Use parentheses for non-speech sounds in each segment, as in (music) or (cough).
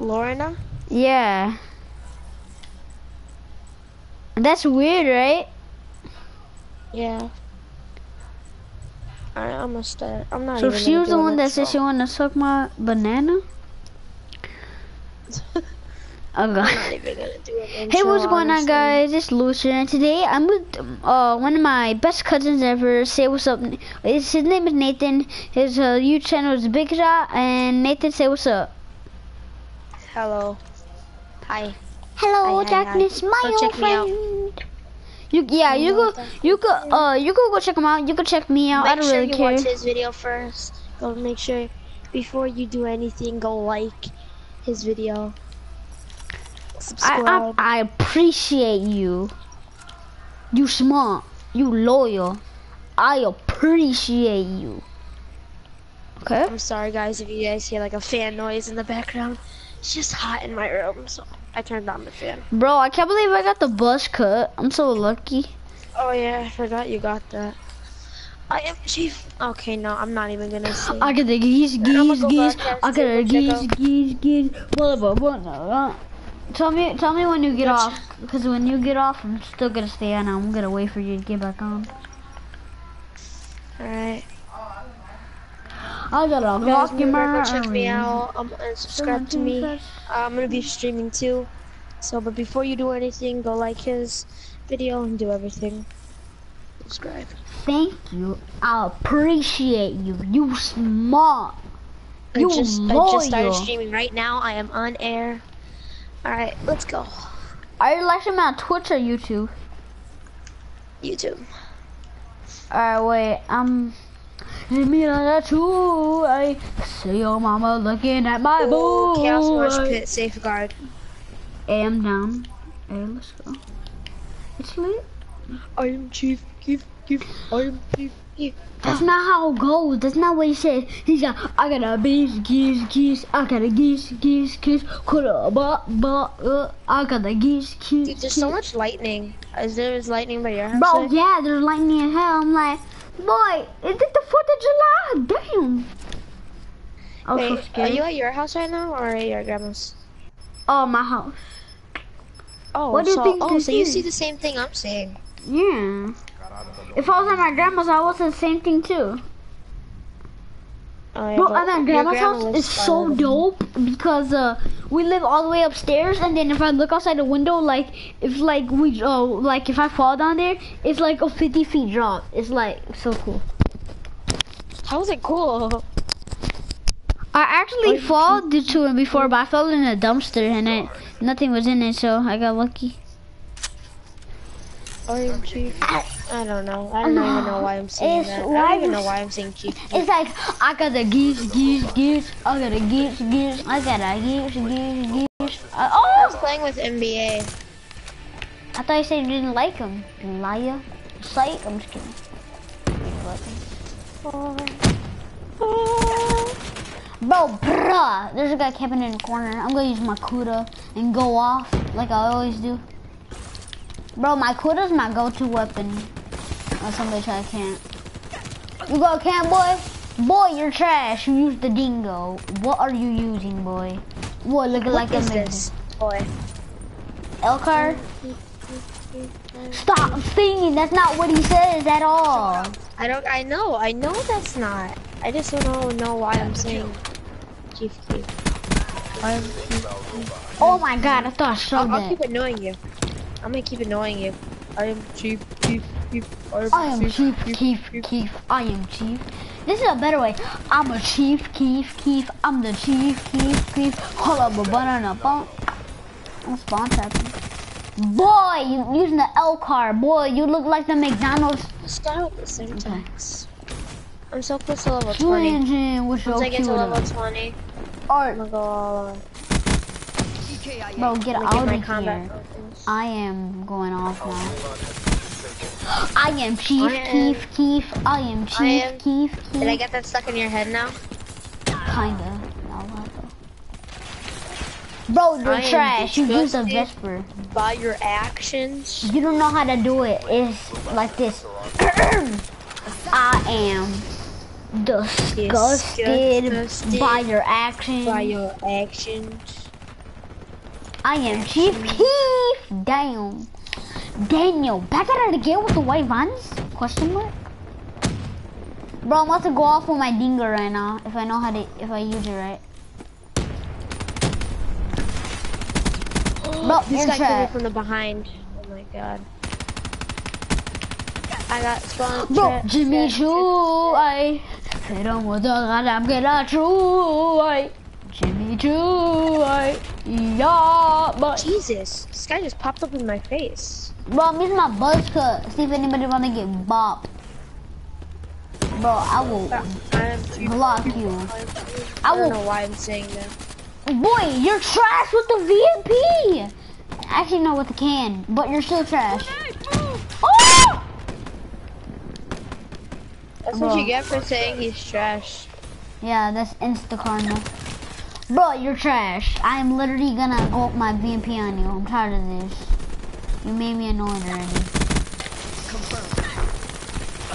Lorna? Yeah. That's weird, right? Yeah. Alright, I'm gonna start. I'm not So she was the one that said she wanted to suck my banana. (laughs) Oh god. not even gonna do it. Hey, what's going on, guys? It's Lucian, and today I'm with uh, one of my best cousins ever. Say what's up. His, his name is Nathan. His uh, YouTube channel is Big Shot, and Nathan, say what's up. Hello. Hi. Hello, Hi, hi, hi. darkness, my Go old check me out. friend. You yeah, you go you go uh you go go check him out. You go check me out. I Make don't sure really you care. watch his video first. Go make sure before you do anything, go like his video. I, Subscribe. I I appreciate you. You smart. You loyal. I appreciate you. Okay. I'm sorry, guys, if you guys hear like a fan noise in the background. It's just hot in my room, so I turned on the fan. Bro, I can't believe I got the buzz cut. I'm so lucky. Oh yeah, I forgot you got that. I am chief. Okay, no, I'm not even gonna say. I got the geese, geese, go geese. I got the geese, geese, geese. Blah. Tell me, tell me when you get Which- off. Because when you get off, I'm still gonna stay on. I'm gonna wait for you to get back on. Alright. I got hockey remember, go check me out. Um, and subscribe to me. Uh, I'm gonna be streaming too. So, but before you do anything, go like his video and do everything. Subscribe. Thank you. I appreciate you. You smart. I You just, I just started streaming right now. I am on air. Alright, let's go. Are you liking me on Twitch or YouTube? YouTube. Alright, wait. Um. Give me another two. I see your mama looking at my Ooh, boo. Chaos Mosh Pit Safeguard. I'm down. Hey, let's go. It's lit. I am Chief. Give, give. I am Chief. Give. That's not how it goes. That's not what he said. He's like, I got a bees, geese, geese. I got a geese, geese, geese. Could a but, but, uh, I got a geese, geese. Dude, there's so much lightning. Is there is lightning by your house? Bro, yeah, there's lightning in hell. I'm like, boy, is it the 4th of July? Damn. I was so Wait, are you at your house right now or at your grandma's? Oh, my house. Oh, What do you so, think oh, so you is? see the same thing I'm seeing. Yeah. If I was at my grandma's, I would say the same thing too. Oh, yeah, Bro, but at my grandma's grandma house lives is so dope because uh we live all the way upstairs, and then if I look outside the window, like if like we uh like if I fall down there, it's like a 50 feet drop. It's like so cool. How is it cool? I actually Oh, fall due to it before, but I fell in a dumpster and it nothing was in it, so I got lucky. I Chief. I don't know. I don't even know why I'm (laughs) saying It's that. I don't even know why I'm saying Chief. It's like I got a geese, geese, geese. I got a geese, geese. I got a geese, geese, geese. Uh, I was oh! playing with NBA. I thought you said you didn't like him. Liar. Psych. I'm just kidding. Bro, bruh. There's a guy camping in the corner. I'm gonna use my Kuda and go off like I always do. Bro, my Kuda's my go-to weapon. When somebody try camp. You go camp, boy? Boy, you're trash. You used the dingo. What are you using, boy? Boy, looking like What a is mid- this, boy? Elcar? Stop singing. That's not what he says at all. I don't. I know. I know that's not. I just don't know, why I'm saying Chief Keef. I'm Chief. Oh my god, I thought I saw I'll, I'll keep annoying you. I'm gonna keep annoying you. I am Chief chief, Keef. I am Chief Keef Keef. I am Chief. This is a better way. I'm a Chief chief, Keef. I'm the Chief chief, Keef. Hold up a banana bump. I'm spawn tapping. Boy, you using the L car. Boy, you look like the McDonald's Start with the syntax. I'm so close to level 20. engine with your Once I get to level computer. 20, I'm Alright, oh gonna go all out. Bro, get I'm out of here. tokens. I am going off now. I am Chief I am- Keef Keef. I am Chief am- Keef Did I get that stuck in your head now? Kinda. No, what Bro, you're I trash. You use a disgusted. Vesper. By your actions? You don't know how to do it. It's like this. (clears throat) I am disgusted Disgusted by your actions. By your actions? I am Chief Keef. Damn. Daniel, back at it again with the white vans? Question mark? Bro, I'm about to go off with my dinger right now. If I know how to, if I use it right. Bro, (gasps) This you're guy killed me from the behind. Oh my god. I got spawned. Bro, Jimmy Choo, I. Pero mo da I'm gonna true, I. Jimmy I. Yeah, but. Jesus, this guy just popped up in my face. Bro, I'm using my buzz cut. See if anybody wanna get bopped. Bro, I will block you. I I don't know why I'm saying that. Boy, you're trash with the VMP. Actually, no, with the can, but you're still trash. Oh! That's Bro. what you get for saying he's trash. Yeah, that's insta karma. Bro, you're trash. I am literally gonna go up my VMP on you. I'm tired of this. You made me annoyed already.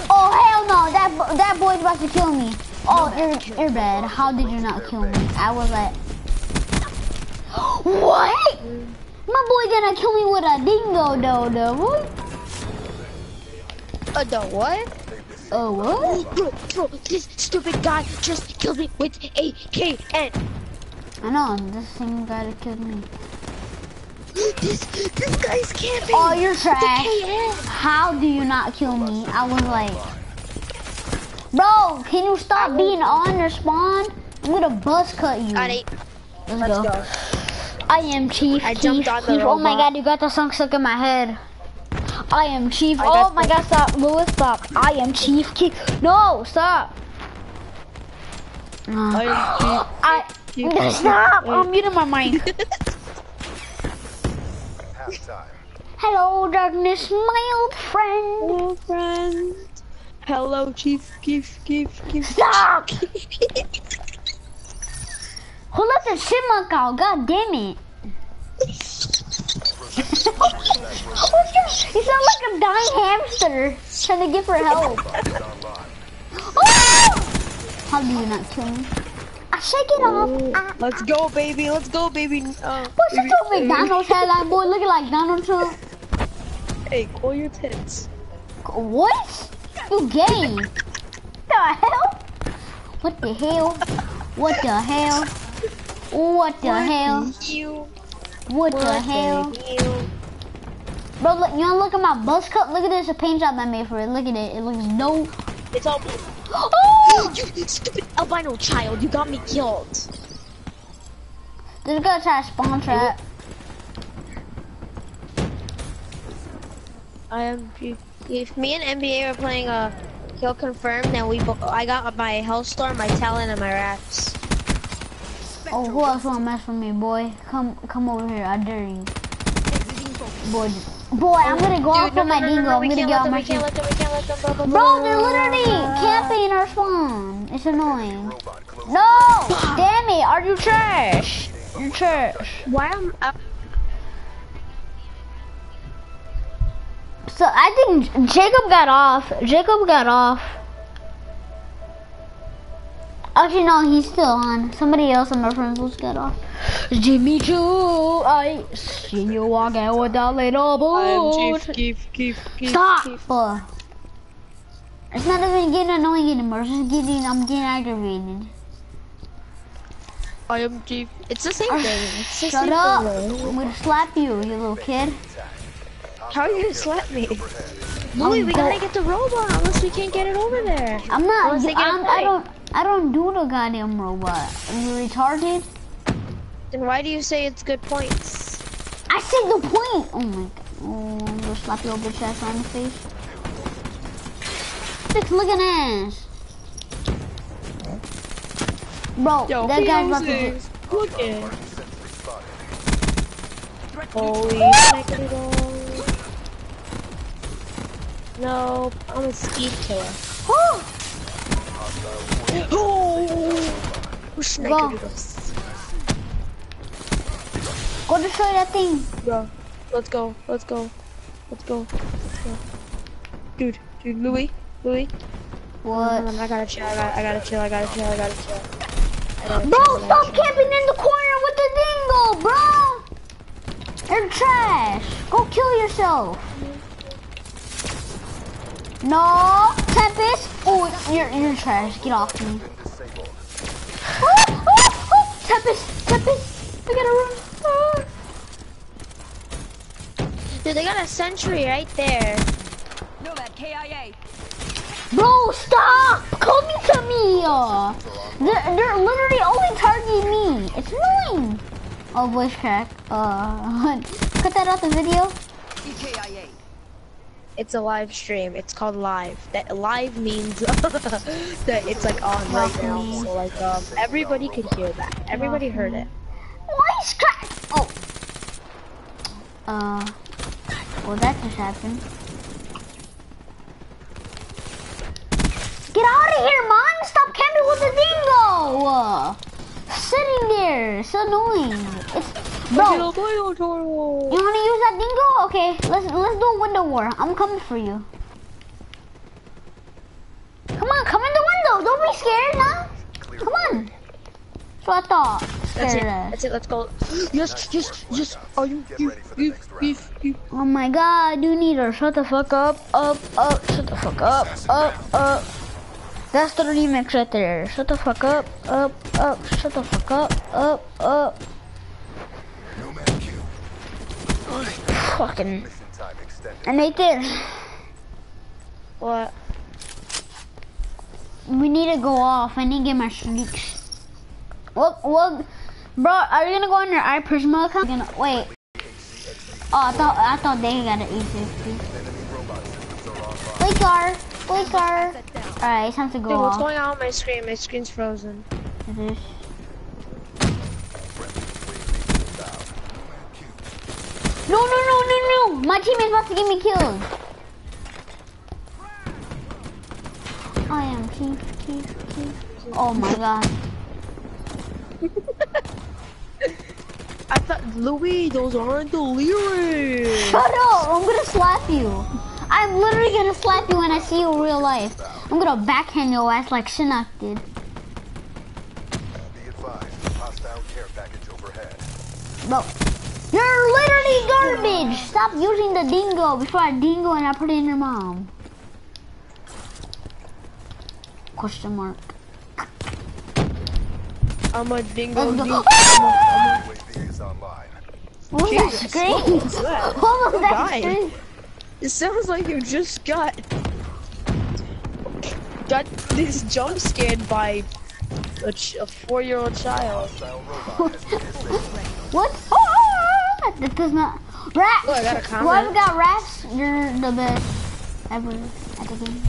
Oh hell no! That that boy's about to kill me. Oh, you're you're bad. How did you not kill me? I was like, (gasps) what? My boy gonna kill me with a dingo dodo. What? Uh, the what? Oh what? Bro, bro, this stupid guy just killed me with a KN. I know this same guy that killed me. (gasps) This, this guy's camping. Oh, you're trash. How do you not kill me? I was like, bro, can you stop being on your spawn? I'm gonna buzz cut you. Got it. Let's, Let's go. go. I am Chief. I Chief, jumped on the Chief. Oh my god, you got the song stuck in my head. I am Chief. I oh my god, stop. Louis, stop. I am Chief. Keef. No, stop. Uh, I. (gasps) Oh. Stop. Oh. I'm muting my mic. (laughs) Hello, darkness, my old friend. Hello, friend. Hello, Chief. Chief, Chief, Chief. Stop. (laughs) Who let the chipmunk out? God damn it. (laughs) you sound like a dying hamster trying to get for help. Oh! How do you not kill me? I shake it off. Ah, Let's go, baby. Let's go, baby. Uh, shut baby. your McDonald's headline, boy. Looking like Donald Trump. Hey, cool your tits. What? You gay? What the hell? What the hell? What the hell? What the hell? You. What the hell? You. Bro, look, you wanna look at my buzz cut? Look at this, a paint job I made for it. Look at it. It looks dope. It's all. Oh! (gasps) you stupid albino child. You got me killed. This guy try to spawn trap. I am. Um, if me and NBA were playing a kill confirmed, then we. Bo- I got my Hellstorm, my Talon, and my Raps. Oh, who else wanna mess with me, boy? Come, come over here. I dare you. Boy, boy, I'm gonna go off no, with my no, no, no, dingo. no, I'm gonna can't get let all them, my we can't shit. let them, we can't let them, blah, blah, Bro, they're literally camping our spawn. It's annoying. No! Damn it, are you trash? You're trash. Why am I? So I think Jacob got off. Jacob got off. Actually, no, he's still on. Somebody else on my friends list got off. Jimmy Choo, I see you walking with that little boot. Keef, Keef, Keef, Stop! Uh, It's not even getting annoying anymore. It's just getting, I'm getting aggravated. I am Chief. It's the same thing. It's the Shut same up! thing. I'm gonna slap you, you little kid. How are you gonna slap me? Louis, we gotta get the robot unless we can't get it over there. I'm not. Unless they get a I'm, I don't. I don't do the goddamn robot. Are you retarded? Then why do you say it's good points? I said the point. Oh my god. Oh, I'm gonna slap your bitch ass on the face. Bitch, looking ass. Bro, that guy's about to. Look at Holy. No, I'm a speed killer. Snickerdoodles. Go destroy that thing. Bro, let's go, let's go, let's go, let's go. Dude, dude, Louis, Louis. What? Hold on, I gotta chill, I gotta, I gotta chill, I gotta chill, I gotta chill. I gotta Bro, chill, stop chill. camping in the corner with the dingo, bro. You're trash! Go kill yourself. No, Tempest. Oh, you're you're trash. Get off me. Oh, oh, oh. Tempest, Tempest. I gotta run. Ah. Dude, they got a sentry right there. Nomad KIA. Bro, stop coming to me. Uh, they're, they're literally only targeting me. It's annoying. Oh, voice crack. Uh, (laughs) cut that out the video. EKIA. It's a live stream. It's called live. That live means (laughs) that it's like on right now. So like um, everybody could hear that. Everybody heard it. Voice crack. Oh. Uh. Well, that just happened. Get out of here, man! Stop camping with the dingo! Sitting there, it's annoying. It's bro. You wanna use that dingo? Okay, let's let's do a window war. I'm coming for you. Come on, come in the window. Don't be scared, nah. Come on. That's what I thought. That's it. That's it. Let's go. Yes, yes, yes. Are you? You, you, you, you. Oh my god, you need to shut the fuck up, up, up, shut the fuck up, up, up. That's the remix right there. Shut the fuck up, up, up, shut the fuck up, up, up. Fucking. And Nathan, What? we need to go off. I need to get my streaks. What, what, bro, are you gonna go on your iPrisma account? Gonna, wait. Oh, I thought, I thought they got an E50. Bleaker, car. Alright, it's time to go Dude, what's off. going on with my screen? My screen's frozen. It is. No, no, no, no, no! My team is about to get me killed. I am Keith, Keith, Keith. Oh my god. (laughs) I thought, Louis, those aren't the lyrics. Shut up! I'm gonna slap you. I'm literally gonna slap you when I see you in real life. I'm gonna backhand your ass like Shinnok did. Be advised, hostile care package overhead. Bro, you're literally garbage. Stop using the dingo before I dingo and I put it in your mom. Question mark. I'm a dingo. Dingo. UAV is online. What was that scream? what was that? (laughs) What was that scream? It sounds like you just got got this jump scared by a, ch- a four-year-old child. Hostile robot has been disabled. What? Oh, oh that does not. Rats. Look, I got a comment. Whoever got rats, you're the best ever at the game.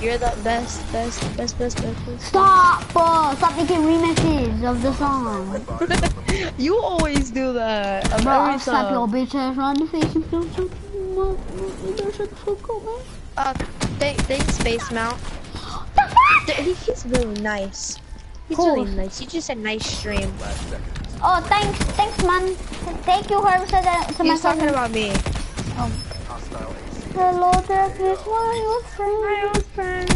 You're the best, best, best, best, best. best. Stop! Uh, stop making remixes of the song. (laughs) you always do that. Of Bro, I'll slap your bitch ass around the face and feel something. You shut the fuck up, man. Uh, th- thanks, Space Mount. The fuck? He's really nice. He's Cool. really nice. He just a nice stream. Oh, thanks, thanks, man. Thank you, whoever said that to He my was talking about me. Hostile AC. Hello, darkness, my old friend. friend.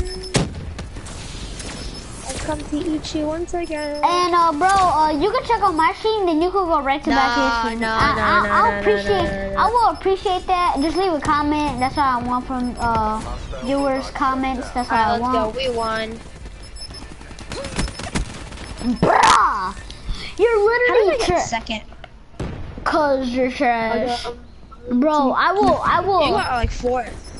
I've come to eat you once again. And uh, bro, uh, you can check out my stream, then you can go right to back to his No, stream. no, I, no, I, no, I'll no, no, appreciate, no, no, no. I will appreciate that. Just leave a comment. That's what I want from uh viewers' comments. That's what I Alright, let's go. We won. Bruh, you're literally How did I literally get second? Cause you're trash, bro. I will, I will. you will. got like fourth.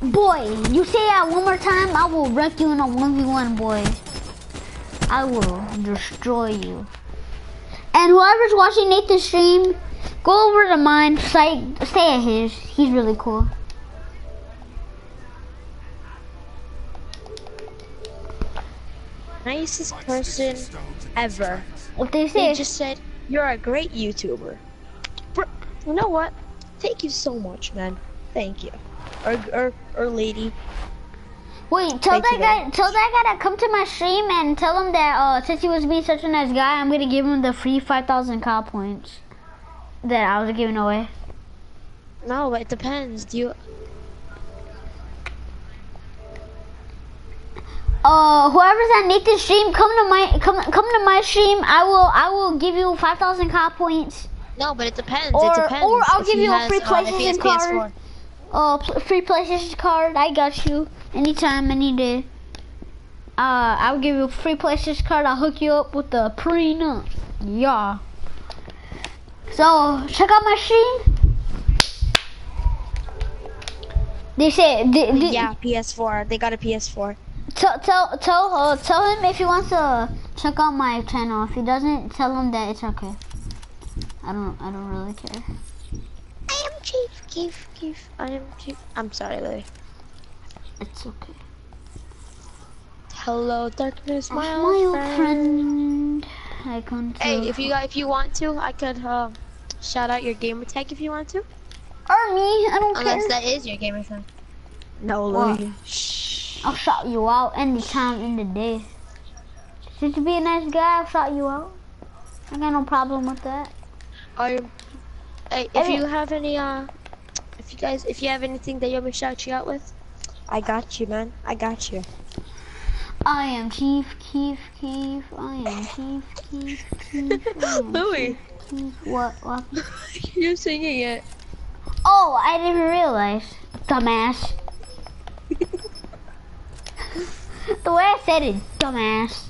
Boy, you say that one more time, I will wreck you in a 1v1, boy. I will destroy you. And whoever's watching Nathan's stream, go over to mine, stay, stay at his. He's really cool. Nicest person ever. What they They say? just said, you're a great YouTuber. Bro, you know what? Thank you so much, man. Thank you. Or, or, or lady. Wait, tell Thank that guy, much. tell that guy to come to my stream and tell him that uh, since he was being such a nice guy, I'm gonna give him the free 5,000 cop points that I was giving away. No, it depends. Do you? Uh, whoever's at Nathan's stream, come to my come come to my stream. I will I will give you 5,000 cop points. No, but it depends. Or- it depends. or I'll give you a free uh, if he has PlayStation card. PS4. Uh, free PlayStation card. I got you. Anytime, any day. Uh, I'll give you a free PlayStation card. I'll hook you up with the prenup. Yeah. So check out my stream. They say, they, they, Yeah, PS4. They got a PS4. Tell tell tell uh, tell him if he wants to check out my channel. If he doesn't, tell him that it's okay. I don't I don't really care. I am Chief, Chief, Chief. I am Chief. I'm sorry, Lily. It's okay. Hello, darkness, my, My old old friend. friend. I come to. Hey, if you if you want to, I could uh, shout out your gamer tag if you want to. or me, I don't Unless care. that is your gamer tag. No, What? Lily. Shh. I'll shout you out anytime in the day. Since you be a nice guy, I'll shout you out. I got no problem with that. Or, hey, if Hey. you have any, uh, if you guys, if you have anything that you want me to shout you out with, I got you, man. I got you. I am Chief Keef Keef. I am Chief Keef Keef. I am (laughs) Louis. Chief Keef. What? What? (laughs) You're singing it. Oh, I didn't realize. Dumbass. (laughs) (laughs) the way I said it, dumbass.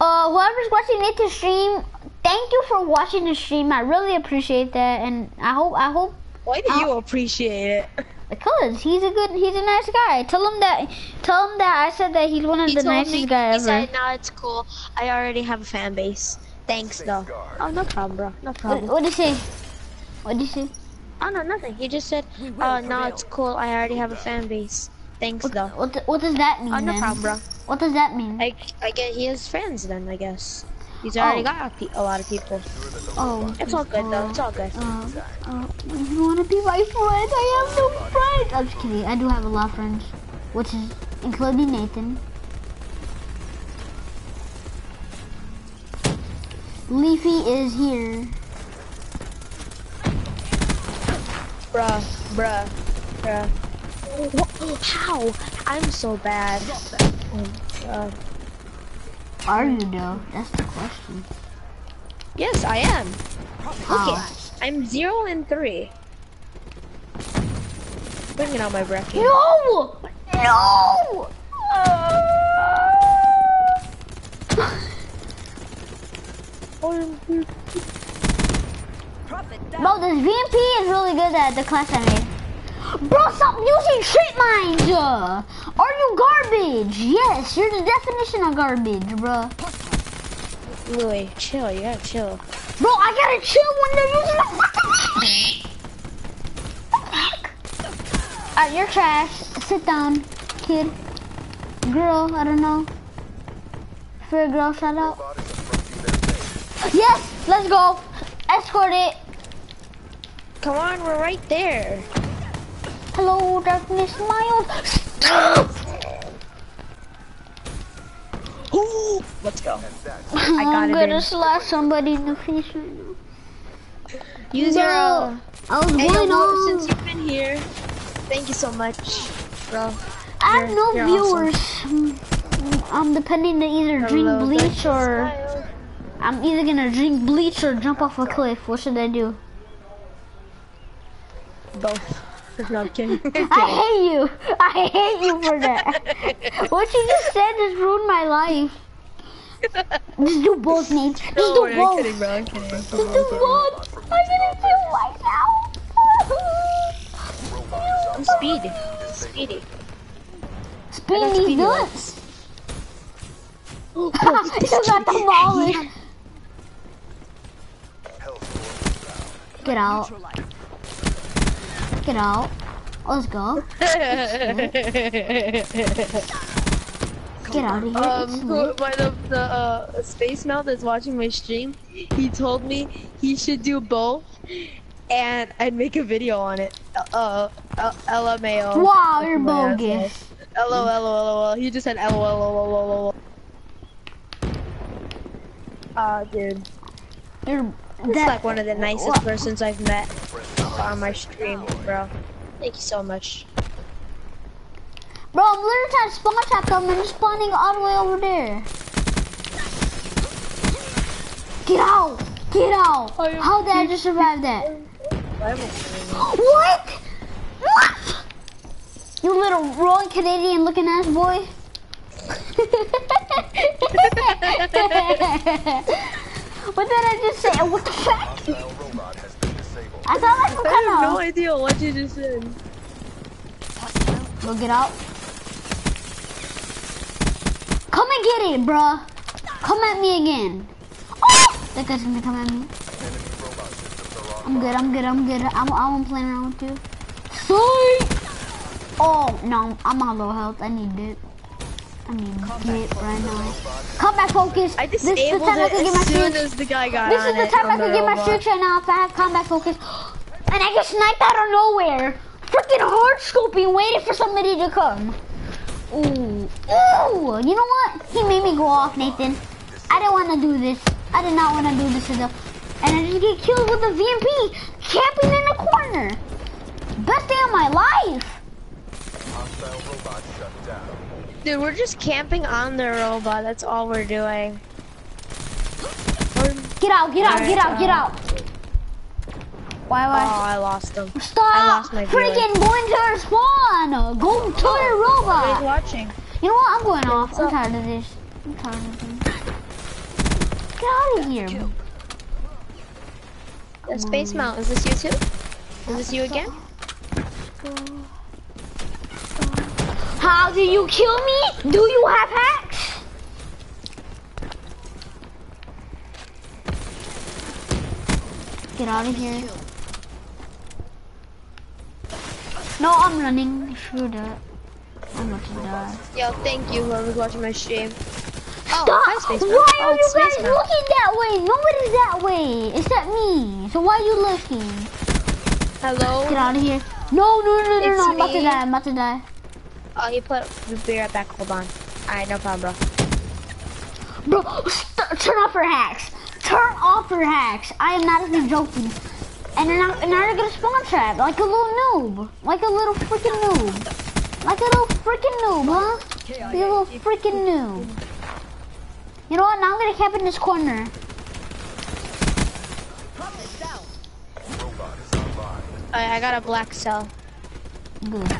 Uh, whoever's watching Nathan's stream, thank you for watching the stream. I really appreciate that, and I hope, I hope, Why do you appreciate it? (laughs) because he's a good, he's a nice guy. Tell him that, tell him that I said that he's one of He the nicest me, guy he ever. said, no, it's cool. I already have a fan base. Thanks, though. Safeguard. Oh, no problem, bro. No problem. what did he say? What did he say? Oh, no, nothing. He just said, uh, no, it's cool. I already have a fan base. Thanks, though. What, what does that mean Oh, no then? problem, bro. What does that mean? I, I get he has friends then, I guess. He's already Oh. got a, pe- a lot of people. Oh, It's all good, though. It's all good. Uh, uh, you wanna be my friend? I have no friends. I'm just kidding. I do have a lot of friends, which is including Nathan. Leafy is here. Bruh, bruh, bruh. Wha- How? I'm so bad. Oh, God. Are you though? That's the question. Yes, I am. How? Okay, I'm zero and three. Bringing out my breath. No! No! Down. (laughs) Bro, this VMP is really good at the class I made. Bro, stop using straight lines! Uh, are you garbage? Yes, you're the definition of garbage, bro. Louis, chill. You gotta chill. Bro, I gotta chill when they're using the fucking Alright, you're trash. Sit down, kid. Girl, I don't know. For a girl, shout out. Bot is approaching their base. Yes, let's go. Escort it. Come on, we're right there. Hello, darkness, mild. Stop! Ooh, let's go. I got I'm gonna in. slash somebody in the face right now. Use your. I was hey, going yo, on. since you've been here, thank you so much, bro. I have no viewers. Mm, I'm depending to either drink bleach or smile. I'm either gonna drink bleach or jump off a cliff. What should I do? both. No, I'm kidding. I hate you. I hate you for that. what you just said just ruined my life. Just do both, Nate. Just No, do I'm both. kidding, bro. I'm kidding. Just do both. I'm gonna do it right now. I'm on speedy. Speedy. Speedy speedy nuts. Oh, You got demolished. Health. Get out. Neutralized. Get out. Let's go. Get out of here. Um, It's who, the, the uh, space mouth that's watching my stream, he told me he should do both, and I'd make a video on it. Uh, uh LMAO. Wow, you're bogus. off. LOL, LOL, He just said LOL, LOL, LOL. Ah, dude. You're It's that. like one of the nicest What? persons I've met on my stream, bro. Thank you so much. Bro, I'm literally trying to spawn trap them and just spawning all the way over there. Get out! Get out! Oh, Am How did I just survive that? What? What? You little wrong Canadian looking ass boy. (laughs) (laughs) what did I just say? What the fuck? Hostile robot has been disabled. I sound like I have no idea what you just said. Go get out. Come and get it, bruh. Come at me again. Oh! That guy's gonna come at me. Enemy robot systems are I'm good, I'm good, I'm good. I'm, I'm playing around with you. Sorry! Oh, no, I'm on low health. I need it. I need it right now. Combat focus. I this is the disabled time I can get my as soon as the guy got This on is the time I on can get my robot. streaks right now if I have combat focus. And I get sniped out of nowhere. Freaking hard scoping, waiting for somebody to come. Ooh. Ooh. You know what? He made me go off, Nathan. I didn't want to do this. I did not want to do this enough. And I just get killed with a VMP camping in the corner. Best day of my life. Hostile robot shut down. Dude, we're just camping on the robot. That's all we're doing. Get out, get out, get out, get out. Why, Oh, why? I lost him. Stop I lost my freaking going to our spawn. Go to oh, the robot. watching. You know what? I'm going off. I'm tired of this. I'm tired of this. Get out of here. The Space Mount, is this you too? Is this you again? How do you kill me? Do you have hacks? Get out of here. No, I'm running. Screw that. I'm about to die. Yo, thank you whoever's watching my stream. Oh, Stop! Mount. Why oh, are you guys looking that way? Nobody's that way except me. So why are you looking? Hello? Get out of here. No, no, no, no, It's no. I'm about to die. I'm about to die. Oh, he put, we'll be right back. Hold on. Alright, no problem, Bro, bro. st- turn off your hacks. Turn off your hacks. I am not even joking. And then I'm, and now you're gonna spawn trap like a little noob. Like a little freaking noob. Like a little freaking noob, huh? You little freaking noob. You know what? Now I'm gonna camp in this corner. Robot is online. Alright, I got a black cell. Good.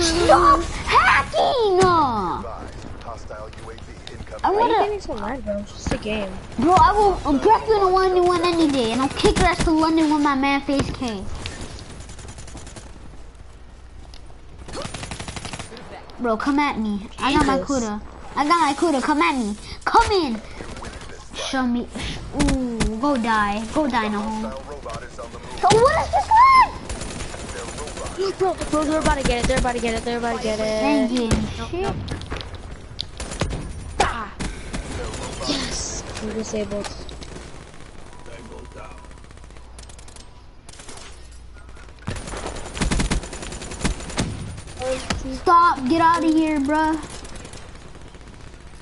Stop hacking! Hostile UAV incoming. I'm Why gonna, getting so mad, bro? It's just a game. bro, I will I'm grab you in a one one any day, and I'll kick your ass to London with my man face came. Bro, come at me. I got my Jesus. Kuda. I got my Kuda. Come at me. Come in. Show me. Ooh, go die. Go die, no home. Hostile robot is on the move. So what is this one? Their Bro, bro, they're about to get it. They're about to get it. They're about to get Thank it. you. Shit. Ah. Yes. I'm disabled. Stop. Get out of here, bruh.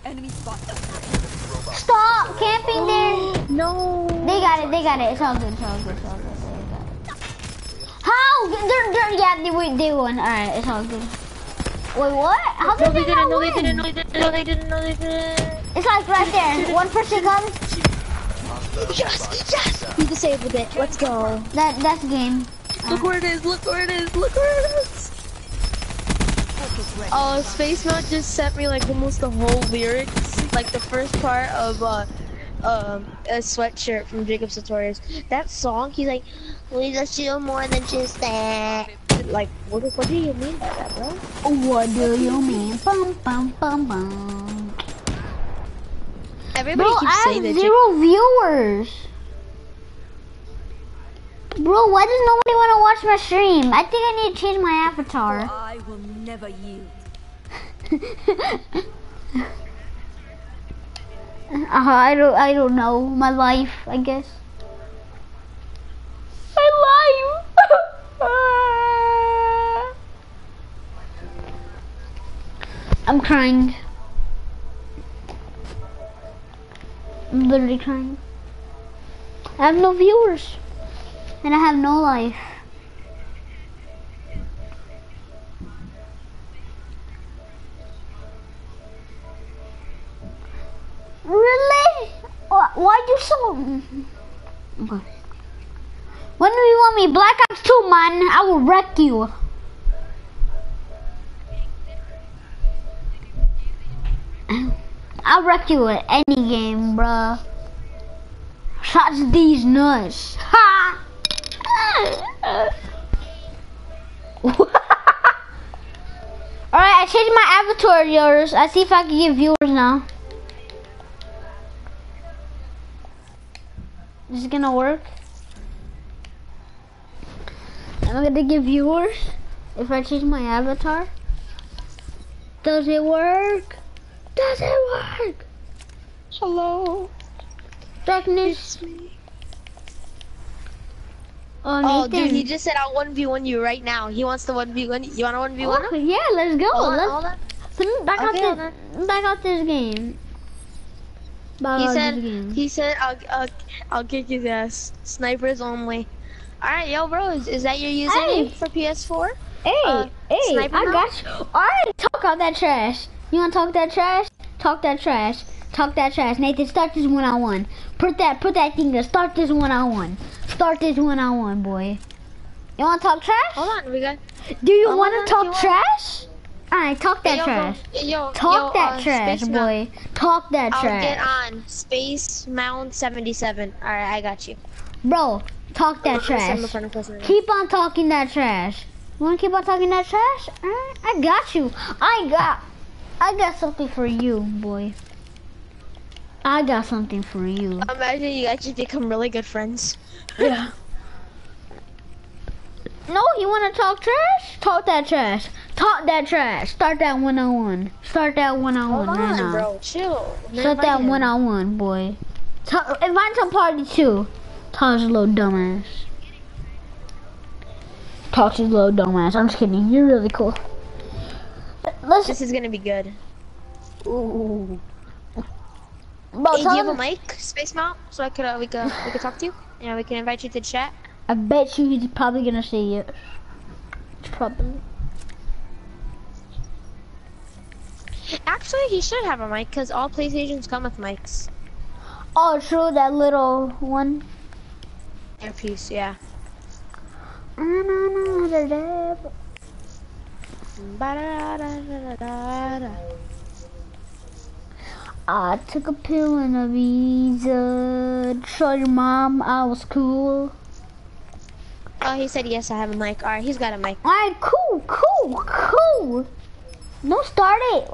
Enemy spot. Stop camping there. No. They got it. They got it. It's all good. It's all good. It's all good. They got it. How? They're, they're, yeah, they, were- they won. All right. It's all good. Wait, what? How No, did they they didn't. not No, they didn't. No, they didn't. No, they didn't. No, they didn't. It's like right there. One person comes. Yes, yes. He disabled it. Let's go. That that's the game. Look where it is. Look where it is. Look where it is. Oh, Space Mount just sent me like almost the whole lyrics, like the first part of uh, um, a sweatshirt from Jacob Sartorius. That song, he's like, we just do more than just that. Like, what, do- what do you mean by that, bro? What do you mean? Bum bum bum bum. Everybody Bro, keeps I saying have that. zero viewers. Bro, why does nobody want to watch my stream? I think I need to change my avatar. I will never yield. (laughs) Uh, I don't, I don't know. My life, I guess. My life. (laughs) I'm crying. I'm literally crying. I have no viewers. And I have no life. Really? why you so? When do you want me? Black Ops 2, man. I will wreck you. I'll wreck you at any game, bruh. Shots these nuts. Ha! (laughs) Alright, I changed my avatar, yours. I see if I can get viewers now. Is it gonna work? I'm gonna give viewers if I change my avatar? Does it work? Does it work? Hello. Darkness. Oh, Oh, dude, he just said I'll 1v1 you right now. He wants to 1v1. You want to 1v1 Oh, him? yeah, let's go. Hold on, let's hold on. Put back Okay, out this, back out this game. He said, he said, I'll, I'll, I'll kick his ass. Snipers only. Alright, yo, bro, is, is that your username Hey. for PS4? Hey, uh, hey, I now? got you. Alright, talk out that trash. You wanna talk that trash? Talk that trash. Talk that trash. Nathan, start this one on one. Put that put that thing there. Start this one on one. Start this one on one, boy. You wanna talk trash? Hold on, we got. Do you wanna on, talk you want- trash? Alright, talk that yo, trash. Yo, Talk yo, that uh, trash, Mount. boy. Talk that I'll get on Space Mound 77. Alright, I got you. Bro, talk that trash. I'm in front of us right now. Keep on talking that trash. You wanna keep on talking that trash? Alright, I got you. I got I got something for you, boy. I got something for you. Imagine you guys just become really good friends. (laughs) Yeah. No, you wanna talk trash? Talk that trash. Talk that trash. Start that one on one. Start that one on Hold one right on, now. bro. Chill. Start that one on one, boy. Ta- invite to party too. Talk to little dumbass. Talk to a little dumbass. I'm just kidding. You're really cool. Let's, This is gonna be good. Ooh. Hey, do you have a mic, Space Mount, so I could uh, we could we could talk to you? Yeah, we can invite you to chat. I bet you he's probably gonna say yes. Probably. Actually, he should have a mic because all PlayStations come with mics. Oh, true. That little one. Earpiece, yeah. I took a pill and a visa. Show your mom I was cool. Oh, he said yes. I have a mic. All right, he's got a mic. Alright, cool, cool, cool. Don't start it.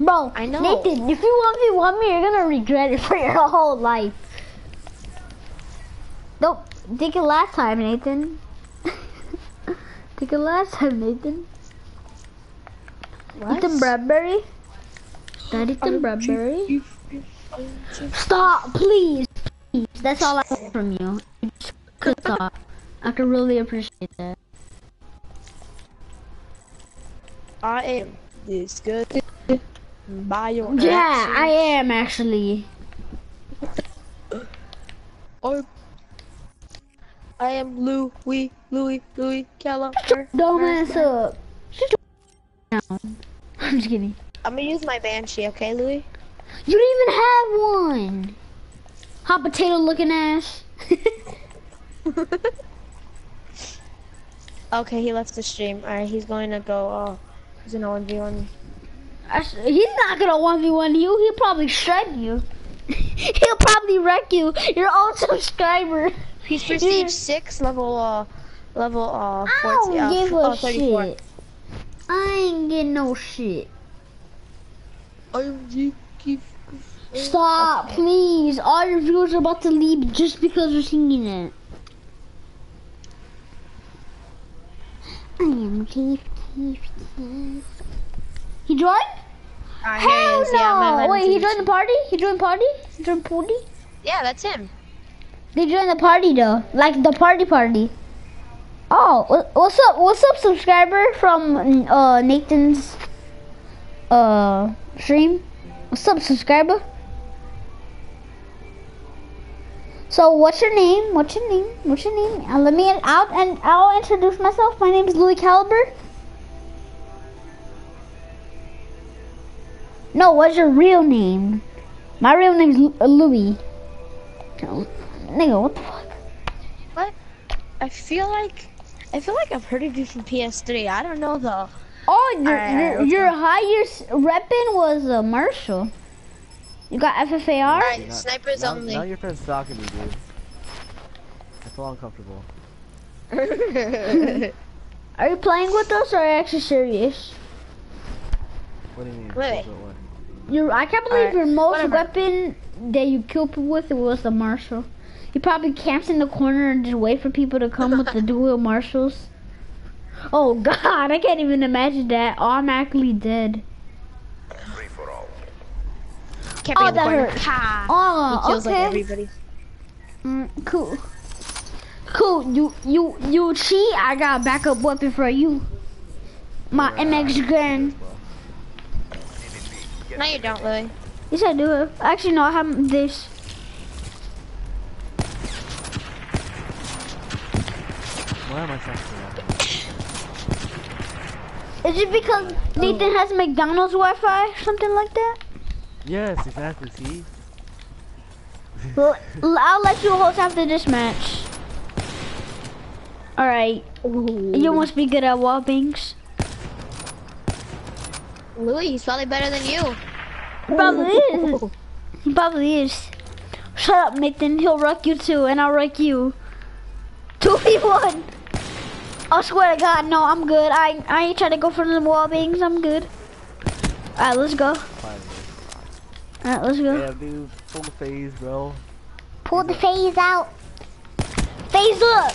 Bro, I know. Nathan, if you want me, want me, you're gonna regret it (laughs) for your whole life. Don't take it last time, Nathan. (laughs) take it last time, Nathan. Eat them Bradbury. Eat them Bradbury? Stop, please, please. That's all I want from you. Good thought. I could really appreciate that. I am this good. By your Yeah, I am actually. Or I am Louis, Louis, Louis Caliber. Don't Shut your down. I'm just kidding. I'm gonna use my banshee, okay, Louis? You don't even have one. Hot potato looking ass. (laughs) Okay, he left the stream. All right, he's going to go. Uh, he's gonna one v one. I s- He's not gonna 1v1 you. He'll probably shred you. (laughs) He'll probably wreck you. Your own (laughs) subscriber. He's prestige six, level uh, level uh, I 14, don't uh, give a uh, 34. shit. I ain't getting no shit. Stop, please. All your viewers are about to leave just because we're singing it. I am Chief, Chief, Chief. He joined? Uh, here he Hell is. Yeah, I'm gonna let no! him Wait, he finish. joined the party? He joined party? He joined party? Yeah, that's him. They joined the party though, like the party party. Oh, what's up? What's up, subscriber from uh Nathan's uh stream? What's up, subscriber? So, what's your name? What's your name? What's your name? Uh, let me out and I'll introduce myself. My name is Louis Caliber. No, what's your real name? My real name's Lu- uh, Louis. Nigga, what the fuck? What? I feel like I feel like I've heard of you from PS3. I don't know though. Oh, your Alright, your, let's your highest repping was a Marshall. You got FFAR? Alright, Not- snipers now, only. Now your friend's stalking me, dude. I feel uncomfortable. (laughs) Are you playing with us or are you actually serious? What do you mean? Wait. What- what? Your I can't believe Alright, your most whatever. weapon that you killed people with was the Marshal. You probably camps in the corner and just wait for people to come with the (laughs) dual marshals. Oh God, I can't even imagine that. Automatically dead. Free for all. Can't Oh, be in the that corner. hurt. Ha! Oh, He kills okay. like everybody. Mm, cool. Cool. You you you cheat. I got a backup weapon for you. My MX gun. CDP. Get No, you don't, Louis. Yes, I do. Actually, no. I have this. Why am I trusting that? Is it because Nathan has McDonald's Wi-Fi, or something like that? Yes, exactly. See? (laughs) Well, I'll let you host after this match. All right. You must be good at wall bangs. Louis, he's probably better than you. He probably is. He probably is. Shut up, Nathan. He'll wreck you too, and I'll wreck you. Two v one. I swear to God, no, I'm good. I I ain't trying to go for the wall bangs. I'm good. All right, let's go. All right, let's go. Yeah, dude. Full phase, bro. Pull the phase out. Phase up.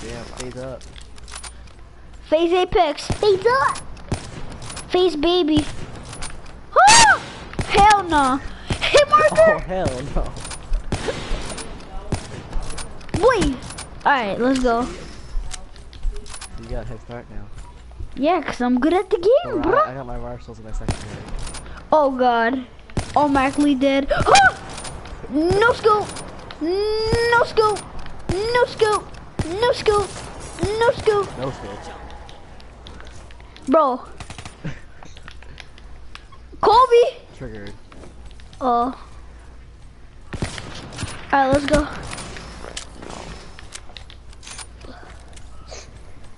Damn, phase up. Phase Apex. Phase up. Phase Baby. Ah! Hell no. Hit Oh, hell no. Boy. Alright, let's go. You got head start now. Yeah, because I'm good at the game, Bro, bro. I, got my marshals in my secondary. Oh, God. Automatically dead. Ah! No scope. No scope. No scope. No scope. No scope. No scope. Bro. Colby. Triggered. Oh. Alright, let's go.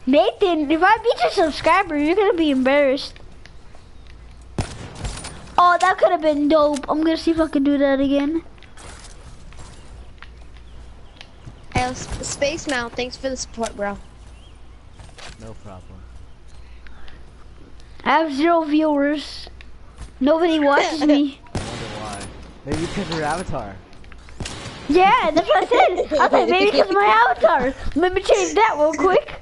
Nathan, if I beat your subscriber, you're gonna be embarrassed. Oh, that could have been dope. I'm gonna see if I can do that again. Hey, Space Mount, thanks for the support, bro. No problem. I have zero viewers. Nobody (laughs) watches me. I wonder why. Maybe because of your avatar. Yeah, that's what I said. I thought maybe because of my (laughs) avatar. Let me change that real quick.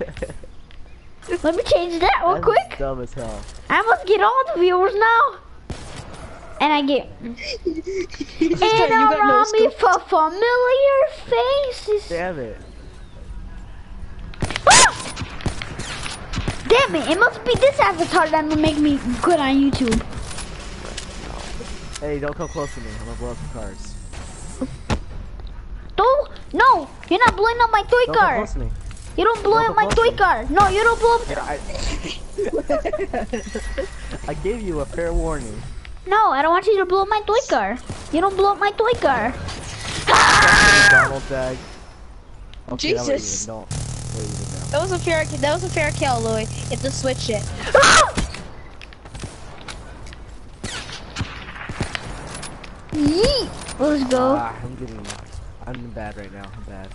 (laughs) Let me change that real That's quick. dumb as hell. I must get all the viewers now. And I get and you got no me for familiar faces. Damn it. Ah! Damn it, it must be this avatar that will make me good on YouTube. Hey, don't come close to me. I'm gonna blow up some cars. Don't, no, you're not blowing up my toy Don't come car. close to me. You don't blow Don't up my toy close car. No, you don't blow up. Yeah, I, (laughs) I gave you a fair warning. No, I don't want you to blow up my toy car. You don't blow up my toy car. Donald tag. Okay, Jesus. even. Don't. We're even now. That was a fair. That was a fair kill, Louis. You have to switch it. Ah! Yeet. Let's go. Ah, I'm getting. I'm bad right now. I'm bad.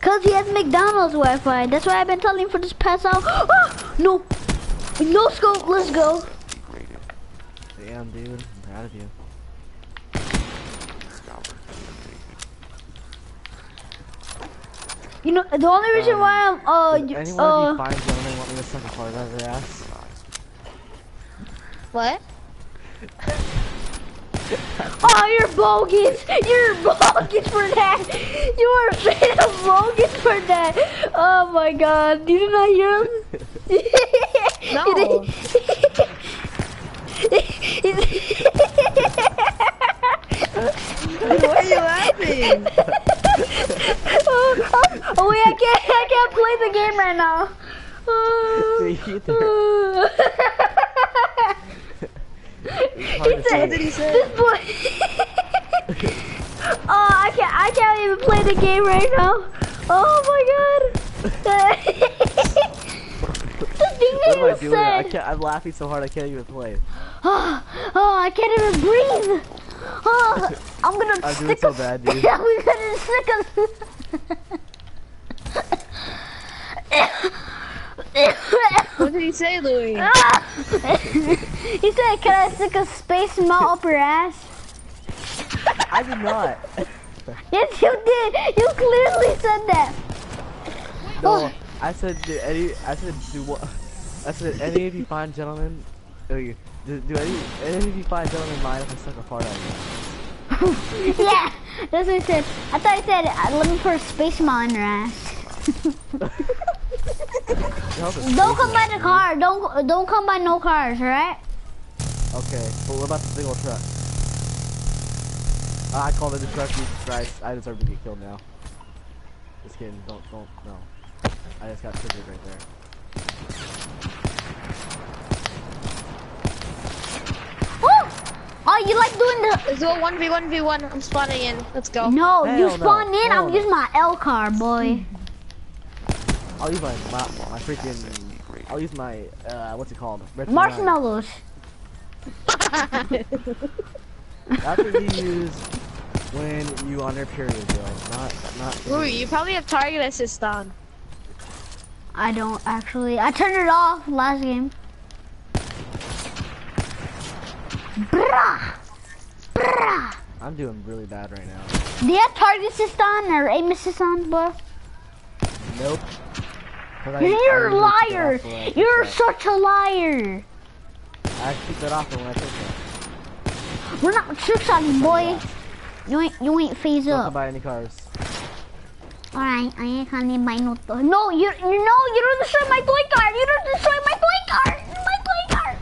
Cause he has McDonald's Wi-Fi. That's why I've been telling him for this pass (gasps) out. Ah, no, no scope. Let's go. Damn, dude. I'm proud of you. You know the only reason Um, why I'm uh y- anyone uh of you fine gentlemen want me to suck a fart out of their ass? What? (laughs) oh you're bogus. You're bogus for that. You are straight up bogus for that. Oh my god. Did you not hear him? (laughs) No. Why are you laughing? oh, (laughs) oh, oh, wait, I can't, I can't play the game right now. (laughs) It's he said, say. this boy. (laughs) oh, I can't, I can't even play the game right now. Oh my god. (laughs) the thing What am I that doing? I said. can't. I'm laughing so hard I can't even play. (gasps) Oh, oh, I can't even breathe. Oh, (laughs) I'm gonna I'm stick doing so bad, dude. Yeah, we're gonna stick a. What did he say, Louis? (laughs) He said, "Can I stick a space mount up your ass?" I did not. Yes, you did. You clearly said that. No, I said do any. I said do what? I said any of you fine gentlemen. okay, Do, do any any of you fine gentlemen mind if I suck a fart out of you? (laughs) yeah, that's what he said. I thought he said, uh, "Let me put a space mount in your ass." (laughs) Y'all the Don't come by the car. Don't don't come by no cars, alright? Okay, but what about the big old truck? Ah, I called it a truck. Jesus Christ! I deserve to get killed now. Just kidding. Don't don't no. I just got triggered right there. Woo! Oh, you like doing the? Let's go 1v1v1. I'm spawning in. Let's go. No, you Hell no. spawn in. Hell I'm no. using my L-CAR, boy. I'll use my my, my freaking. I'll use my uh what's it called? Retro. Marshmallows. (laughs) That's what you use when you on your period, yo. Not not. Louis, you probably have target assist on. I don't actually. I turned it off last game. Brah! Brah! I'm doing really bad right now. Do you have target assist on or aim assist on, bro? Nope. 'Cause I- I You're a it liar. off when I take You're such a liar. I keep that off when I take that. We're not trick shotting, boy. You ain't you ain't phase Don't up. buy any cars. Alright, I ain't gonna buy no toy. No, you you know you don't destroy my toy car. You don't destroy my toy car. My toy car.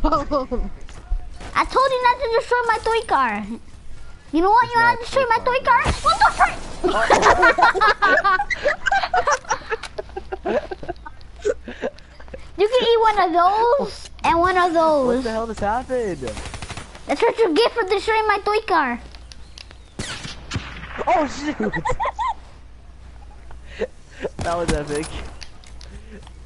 (laughs) (laughs) I told you not to destroy my toy car. You know what? You want to destroy my toy car? What the frick? you can eat one of those and one of those. What the hell just happened? That's what you get for destroying my toy car. Oh shoot! (laughs) that was epic.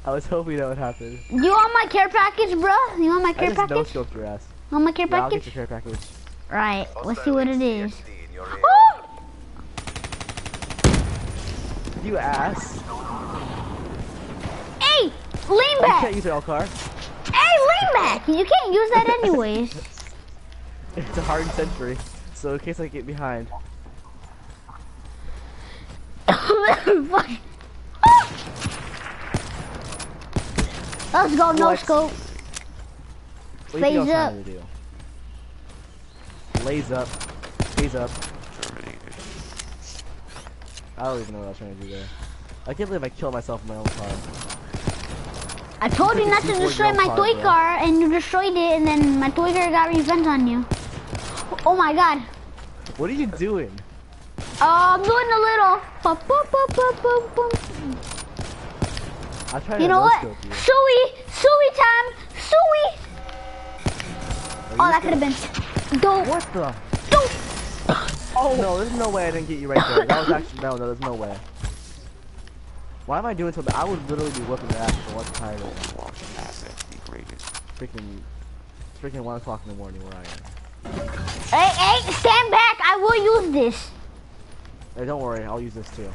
I was hoping that would happen. You want my care package, bro? You want my care I just no package? scoped your ass. Want my care Yeah, I'll get your care package. Right. Let's see what it is. CXD in your (gasps) ear. Woo! You ass. Hey, lean back. You back. can't use your L-CAR. Hey, lean back. You can't use that anyways. (laughs) It's a hard century. So in case I get behind. (laughs) Let's go, no What? scope. What do you think Phase trying to do? Lays up. Phase up. I don't even know what I was trying to do there. I can't believe I killed myself in my own car. I told you not to destroy my car, toy bro. car, and you destroyed it, and then my toy car got revenge on you. Oh my god. What are you doing? Oh, I'm doing a little. Bum, bum, bum, bum, bum, bum. I tried You to know what? no-scope you. Suey, Suey time, Suey. Oh, that could have been. Don't, What the? don't. Oh no, there's no way I didn't get you right there. That was actually no, no, there's no way. Why am I doing something? I would literally be whipping your ass for what's tired of it. Freaking, freaking one o'clock in the morning where I am. Hey, hey, stand back. I will use this. Hey, don't worry, I'll use this too.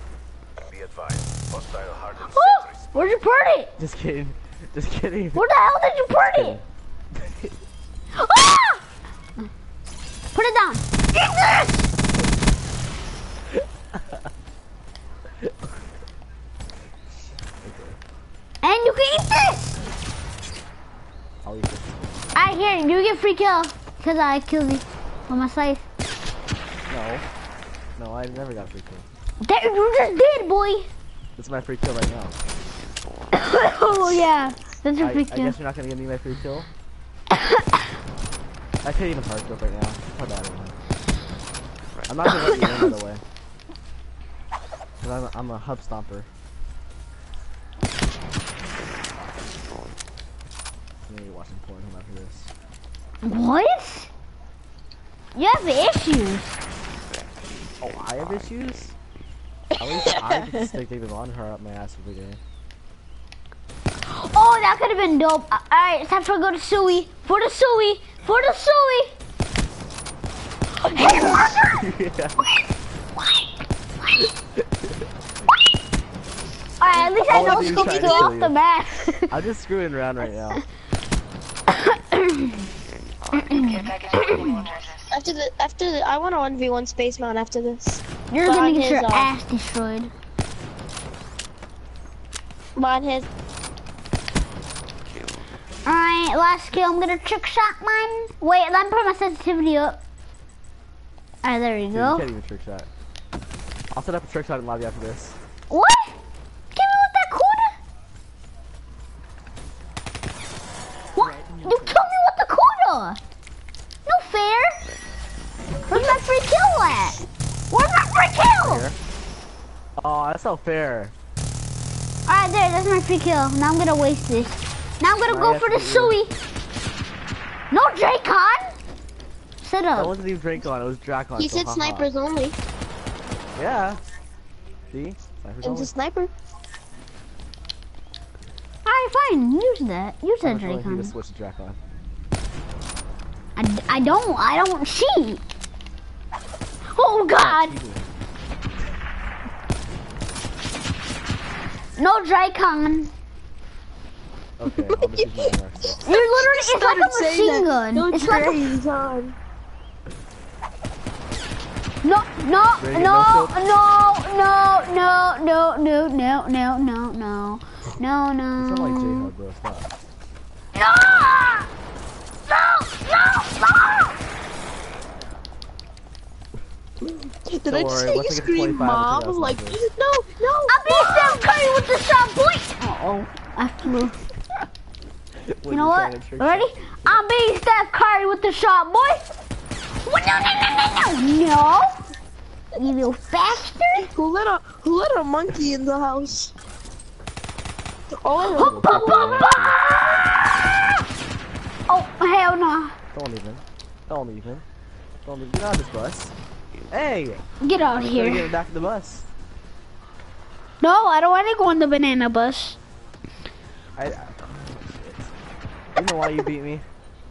Be advised. Hostile hardened Woo! sentries. Where'd you put it? Just kidding. Just kidding. Where the hell did you put it? (laughs) Ah! Put it down. Eat this! And you can eat this! I'll use this. Alright, here, you get free kill. Because I killed you with my scythe. No. No, I never got free kill. That you just did, boy! This is my free kill right now. (coughs) oh, yeah. That's your free I kill. I guess you're not gonna give me my free kill. (coughs) I can't even hard scope right now. How bad am I? I'm not gonna let you in, by the (laughs) way. Cause I'm a, I'm a hub stomper. I'm gonna be watching porn after this. What? You have issues. Oh, I have issues? At least (laughs) I can stick David on her up my ass every day. Oh, that could have been dope. Uh, Alright, it's time for go to Suey. For the Suey. For the Suey. Hey, Marker! Alright, at least I All know of Scooby tried to off the map. (laughs) I'm just screwing around right now. After the after the, I want to one v one Space mount after this. You're But gonna get your uh, ass destroyed. But his Alright, last kill. I'm gonna trick shot mine. Wait, let me put my sensitivity up. Alright, there you Dude, you go. can't even trick shot. I'll set up a trick shot in lobby after this. What? Give me with that quarter? What? You killed me with the quarter! No fair! Where's my free kill at? Where's my free kill? Oh, that's not fair. Alright, there, that's my free kill. Now I'm gonna waste this. Now I'm gonna Now go for the to Suey. No Drakon! Sit That up. wasn't even Drakon, it was Drakon. he so said haha. snipers only. Yeah. See? Snipers It's only. a sniper. Alright, fine. Use that. Use that Snipers only, He Drakon. just switched to Drakon. I, I don't, I don't cheat. Oh God! No Drakon. Okay, I'll just use my AR. You're literally, it's like a machine gun. No It's like a, trains on. no, no, Ready to no, go, no, no, no, no, no, no, no, no, no, no, You sound like no. J-Hub, bro. Stop. No! No! No! No! Did Don't I worry, just hear you once I get to scream 25, I'll mom? take out Like, snipers. no, no. I'm being Steph Curry with the shot, boy. Uh oh, I flew. When You know what? trying Ready? I'm being Steph Curry with the shot, boy. What? No, no, no, no, no. No. You little bastard. Who let a who let a monkey in the house? Oh. Oh, hell no. Don't even. Don't even. Don't even. Get out of this bus. Hey! Get out of I'm here. get back to the bus. No, I don't want to go on the banana bus. I, I You know why you beat me?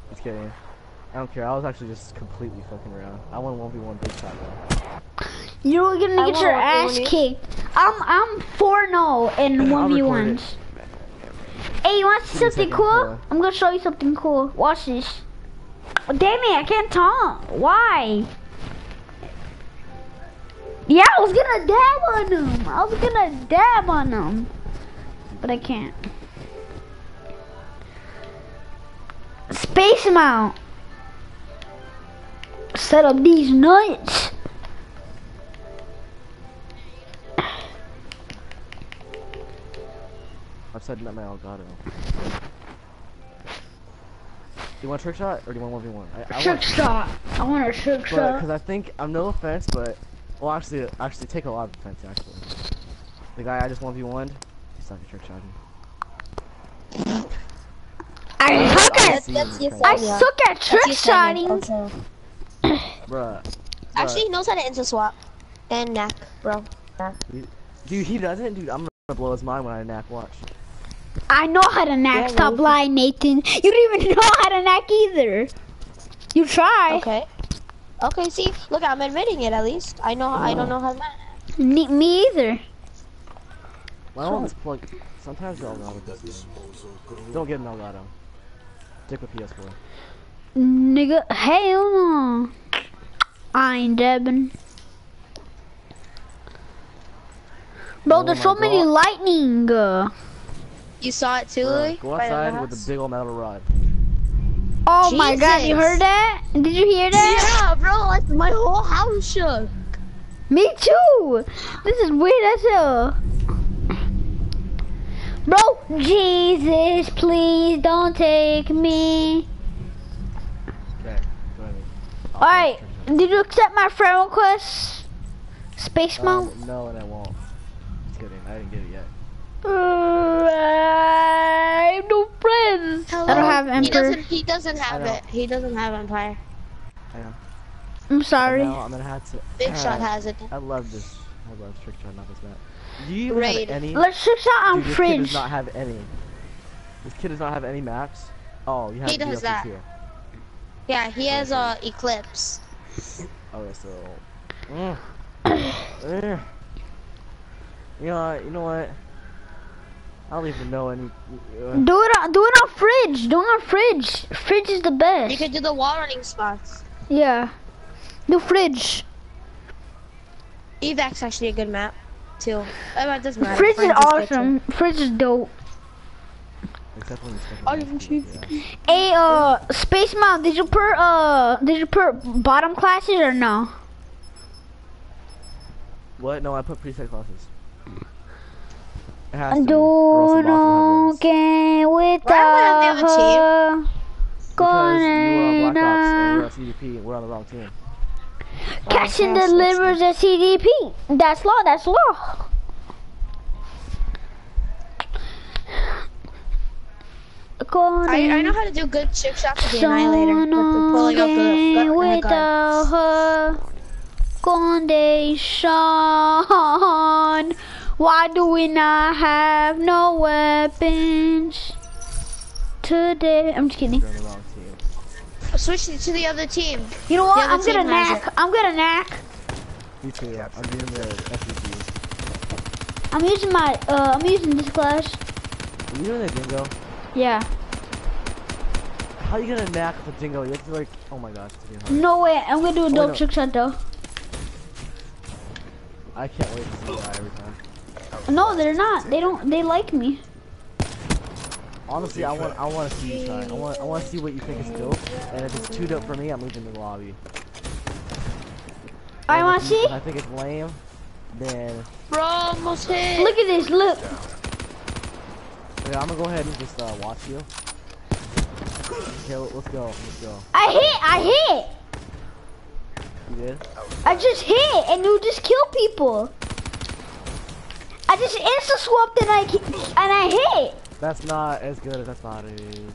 Just kidding. I don't care. I was actually just completely fucking around. I won 1v1 big shot though. You're gonna I get your ass kicked. I'm I'm 4-0 in I'll 1v1s. Hey, you want to see Give me a something cool? hold on. I'm gonna show you something cool. Watch this. Oh, damn it, I can't talk. Why? Yeah, I was gonna dab on him. I was gonna dab on him. But I can't. Space mount. Set up these nuts. I'm setting up my Elgato. Do you want a trick shot or do you want 1v1? I, I Trick want, shot. I want a trick but shot. because I think I'm no offense, but well, actually, actually take a lot of offense. Actually, the guy I just 1v1, he's not a trick shotting. I suck at see that's you your trying I to- Yeah. suck at trick That's shotting. Bruh. Actually, he knows how to insta swap and knack, bro. Dude, he doesn't. Dude, I'm gonna blow his mind when I knack. Watch. I know how to knack. Yeah, Stop really? lying, Nathan. You don't even know how to knack either. You try. Okay. Okay. See, look, I'm admitting it. At least I know. I don't know how to knack. Ne- me either. My one's plug. Sometimes the Elgato does. Don't get an Elgato. Stick with PS4. Nigga, hell no. I ain't dabbing. Bro, Oh there's my so many lightning. Uh, You saw it too, Bruh, go outside on the with house? a big old metal rod. oh my god, you heard that? Did you hear that? Yeah, bro. Like my whole house shook. Me too. This is weird as hell. Bro, Jesus, please don't take me. Okay. Go ahead. I'll Alright, did you accept my friend request? Space Mount? Um, no, and I won't. Just kidding. I didn't get it yet. Uh, I have no friends. I don't have He Emperor. doesn't. He doesn't have it. He doesn't have Empire. I know. I'm So sorry. now I'm gonna have to. Big shot Ah, has it. I love this. I love trick shot, not this map. Do you even Raid. have any? Let's trick shot on Dude, this kid does not have any. This kid does not have any maps. Oh, you have He does that. too. Yeah, he has uh Eclipse. Okay, so. Mm. (coughs) Eh. you know, what- you know what? I don't even know any. Uh, Do it on do it on Fringe. Do it on Fringe. Fringe is the best. You could do the wall running spots. Yeah. Do Fringe. Evac's actually a good map, too. Oh, it doesn't matter. Fringe is Friends good, too. awesome. Fringe is dope. except when you step Oh, you the can hospital, yeah. Hey, uh, Space Mom, did you put uh, did you put bottom classes or no? What? No, I put preset classes. It has to be, or else the Do bots will no have this. get without on the other team? her. Because you were on Black Ops and we're Gonna on CDP, we're on the wrong team. Cash and pass this delivers a CDP. That's law. That's law. I, I know how to do good trick shots with the Annihilator. With the pulling up the gun and the gun. without her condition. Why do we not have no weapons today? I'm just kidding. Switch it to the other team. You know what? I'm gonna team has knack. I'm gonna knack. Me too. I'm doing the FPGs. I'm using my. Uh, I'm using this class. Are you doing the dingo? Yeah. How you gonna knack with a dingo? You have to like, oh my gosh, it's getting hard. No way. I'm gonna do a dope no. trick shot though. I can't wait to see that every time. No, they're not. They don't. They like me. Honestly, I want, I want to see you try. I want, I want to see what you think is dope. And if it's too dope for me, I'm leaving the lobby. I And want to see. If I think it's lame, then Bro, almost hit. Look at this. Look. yeah, I'm gonna go ahead and just uh, watch you. Okay, let- let's go. Let's go. I hit. I hit. You did? I just hit and you just kill people. I just insta swapped and I and I hit. That's not as good as I thought it is.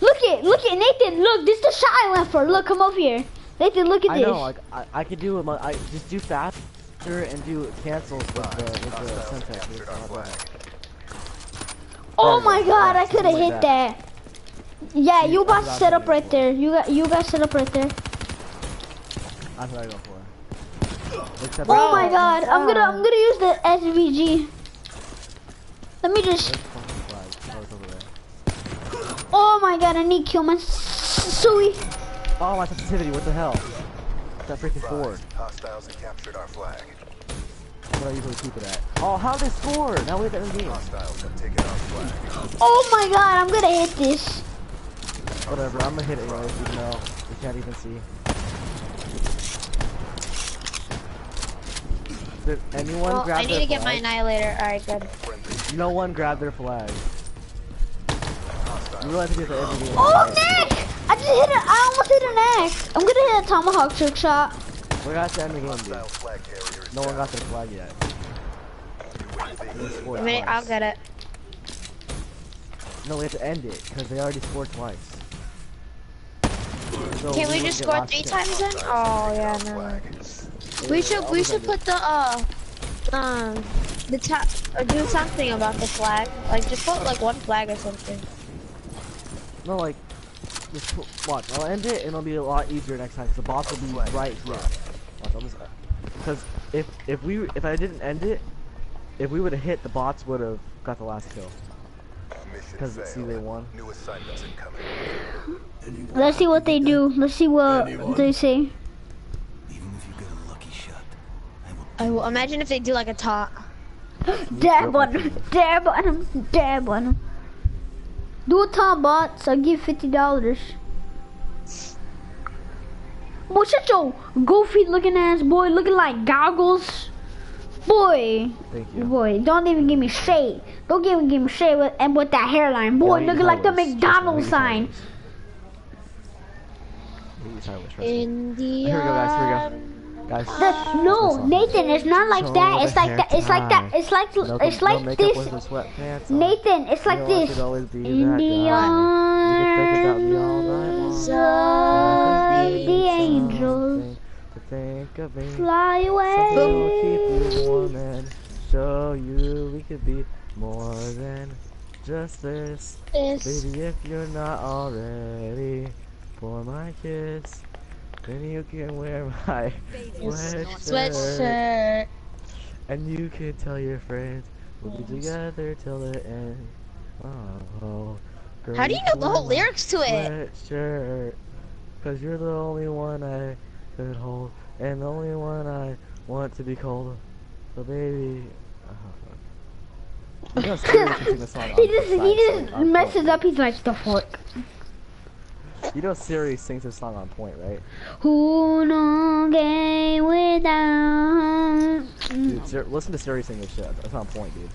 Look it, look it, Nathan. Look, this is the shot I went for. Look, come over here, Nathan. Look at I this. know, like I, I could do it. I just do faster and do cancels with the with the syntax. Not oh, oh my God, I could have hit like that. Yeah, you got set up right there. You got you got set up right there. That's what I go for. Except Oh my God, I'm gonna I'm gonna use the SVG. Let me just. Where's the fucking flag? Oh, it's over there. Oh my God, I need to kill my Sui. Oh, my sensitivity. What the hell? That freaking forward. Hostiles have captured our flag. What I usually keep it at. Oh, how they score? Now we have that in game. Hostiles have taken our flag. Oh my God, I'm gonna hit this. Whatever, I'm gonna hit it anyways, even though we can't even see. Did anyone Well, grab I need their to get my? Annihilator. Alright, good. No one grabbed their flag. You realize I do that every game. Oh, neck! I just hit it. I almost hit an neck. I'm gonna hit a tomahawk trick shot. We're at the end of the game, dude. Flag carrier No one got the flag yet. They scored A minute, twice. I'll get it. No, we have to end it, because they already scored twice. So Can we wouldn't just score three times then? Oh yeah, no. We should we should put the uh um the top or do something about the flag. Like just put like one flag or something. No, like, just put, watch. I'll end it, and it'll be a lot easier next time. Cause the boss will be right here. Watch, I'll just, uh, because if if we if I didn't end it, if we would have hit, the bots would have got the last kill. Mission Because see, they failed. won. New assignments incoming. Let's see what they do. Let's see what they say. Even if you get a lucky shot, I will I will imagine if they do like a talk. (gasps) Dab on him. Dab on him. Dab on him. Do a top bots. I'll give fifty dollars. Boy, shut your goofy looking ass boy, looking like goggles. Boy, Thank you. boy, don't even give me shade. Don't even give me shade with and with that hairline. Boy, Yeah, looking like the tell us. Trust me, McDonald's sign. us. You tell us, trust me. In the Here we go, guys. Here we go. Guys. That's no, Nathan. It's not like Show that. It's like that. It's like that. It's like No, it's no like this. with the sweatpants on. Nathan, it's like You know I this. could always be In the You could think about me all night long. arms of the angels. something to think of me. Fly Something that'll keep you warm and show you we could be more than just this. This. Baby, if you're not already for my kiss, then you can wear my sweatshirt. Sweatshirt. And you can tell your friends we'll be together till the end. Oh, girl, How do you know the whole lyrics to it? Sweatshirt. Cause you're the only one I could hold, and the only one I want to be called. So baby. uh, (laughs) You know, Siri can sing the song He just he just messes up. He's like the fuck. You know Siri sings this song on point, right? Who no game without? Dude, Siri, listen to Siri sing this shit. That's on point, dude.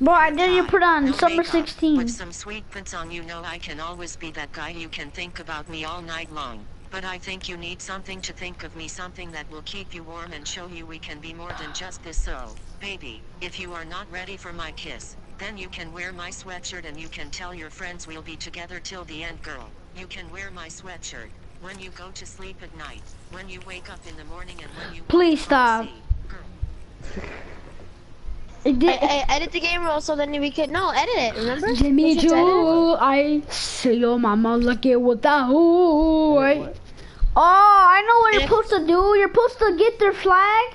Bro, I didn't you put on No summer makeup, 16. With some sweet prints on you know I can always be that guy you can think about me all night long. But I think you need something to think of me something that will keep you warm and show you we can be more than just this so, baby, if you are not ready for my kiss, then you can wear my sweatshirt and you can tell your friends we'll be together till the end girl. You can wear my sweatshirt when you go to sleep at night, when you wake up in the morning and when you Please stop. sea. It I, did. I edit the game roll so then we could no edit it. Remember? Jimmy We should edit it. Joe, I see your mama looking with that who. Wait, Oh. I know what you're supposed to do. You're supposed to get their flag.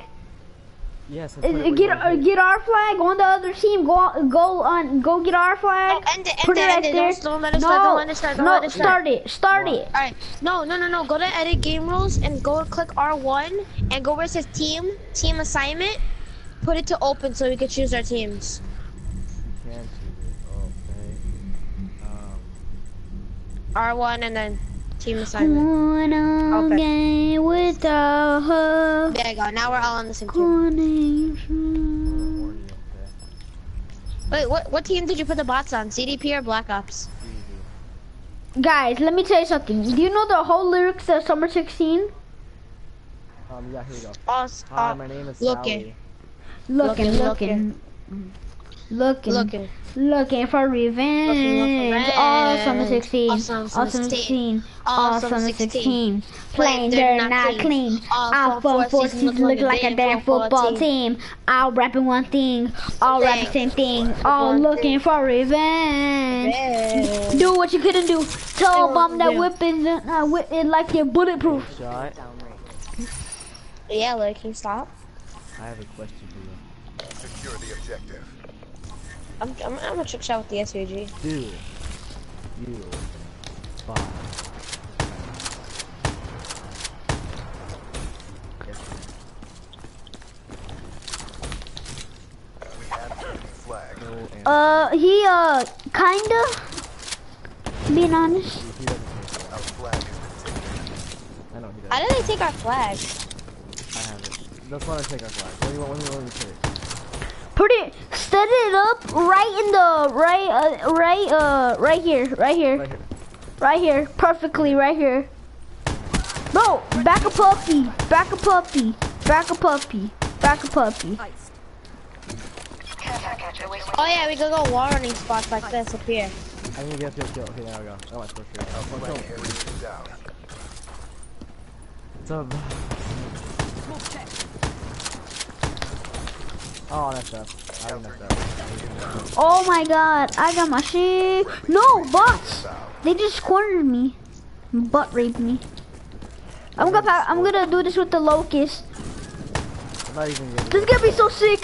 Yes. Uh, Get uh, get our flag on the other team. Go go on. Go get our flag. No, end it, end Put it, it right end it. there. Don't, don't let us no, start. Don't let us start. Don't no, let us start. start it. Start What? it. Alright, no, no, no, no. Go to edit game rules and go click R1 and go where it says team, team assignment. Put it to open so we can choose our teams. Can choose it. Okay. Um, R1 and then team assignment. Wanna Okay. game without her. There you go. Now we're all on the same team. Connection. or you, okay. Wait, what what team did you put the bots on? CDP or Black Ops? Guys, let me tell you something. Do you know the whole lyrics of Summer 16? Um, yeah, here we go. All, Hi, all my name is looking. Sally. Looking, Looking, looking, looking, looking. Looking for revenge. revenge. All summer 16. All summer 16. 16. All All summer summer 16. 16. Playing dirty, not clean. All Our four phone four seasons seasons look like a damn football team. All rapping one thing. All rapping Thing. same thing. All looking for revenge. Revenge. Do what you couldn't do. Tell Do bomb that do. whip is uh, whip it like you're bulletproof. Yeah, like, can you stop? I have a question for you. Secure the objective. I'm, I'm, I'm gonna trick shot with the SUG. Do you find We have enemy flag. Uh, he uh, kinda. Being honest. he doesn't take Our flag has been taken. I know he does. How did they take our flag? I have it. That's why I take our flag. What do you want? What do you want me to take? Put it, set it up right in the right, uh, right, uh, right here, right here, Right here. right here, perfectly, right here. Bro, back a puppy, back a puppy, back a puppy, back a puppy. Oh yeah, we could go wall running spots like this up here. I need to get to kill. Okay, there we go. Oh, my first kill. Oh, one Flag kill. down. What's up? Oh, I messed up. I messed up. Oh my god, I got my shit. No, bots. They just cornered me, butt raped me. I'm gonna, I'm gonna do this with the Locus. I'm not even getting This is gonna be so sick,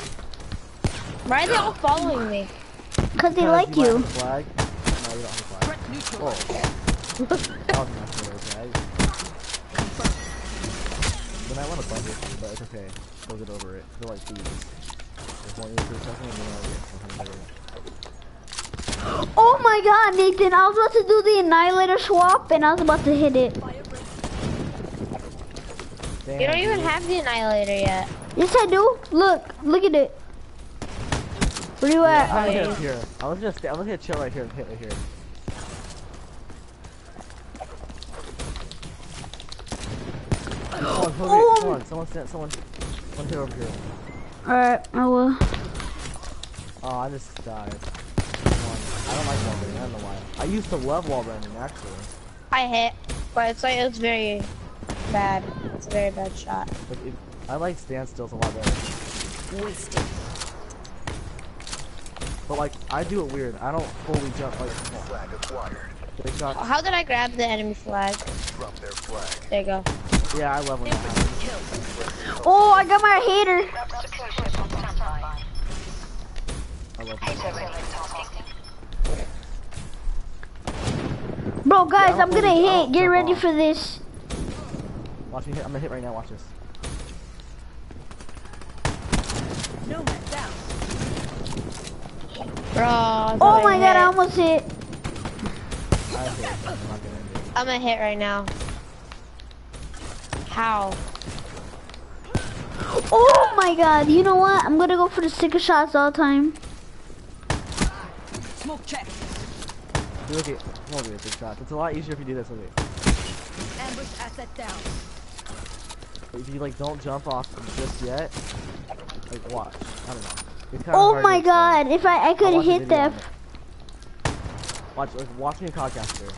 Why are they all following me? cause they like you. have the flag. No, you don't have the flag. Whoa. Oh. that was messy, okay. Then I want to bump it, but it's okay. We'll get over it. They're like thieves. Oh my god, Nathan, I was about to do the Annihilator swap and I was about to hit it. Damn, You don't even dude. have the annihilator yet. Yes, I do. Look, look at it. Where you at? I'm Oh, hit up here. I was just, I'm gonna chill right here and hit right here. Someone, someone, Oh. someone, someone, someone, someone, someone hit over here. Alright, I will. Oh, I just died. I don't like wall running. I don't know why. I used to love wall running actually. I hit, but it's like it's very bad. It's a very bad shot. Like, it, I like standstills a lot better. Wasted. But like, I do it weird. I don't fully jump like Flag acquired. big shots. How did I grab the enemy flag? Drop their flag. There you go. Yeah, I love when that happens. Oh, I got my hater. I love that. Bro, guys, Yeah, I I'm gonna believe- I hit. Get ready off. for this. Watch me hit. I'm gonna hit right now. Watch this. No man down. Bro, I'm Oh gonna my god, I almost hit. I hit. I'm not gonna end it. I'm gonna hit right now. How? Oh my god, you know what? I'm gonna go for the sticker shots all the time. Smoke check. You Look at. It won't a big shot. It's a lot easier if you do this. Look at. Ambush asset down. If you like don't jump off just yet, like watch. I don't know. It's kinda Oh hard to my god, if I I could watch hit video on that. Watch, like, watch me in Codcaster.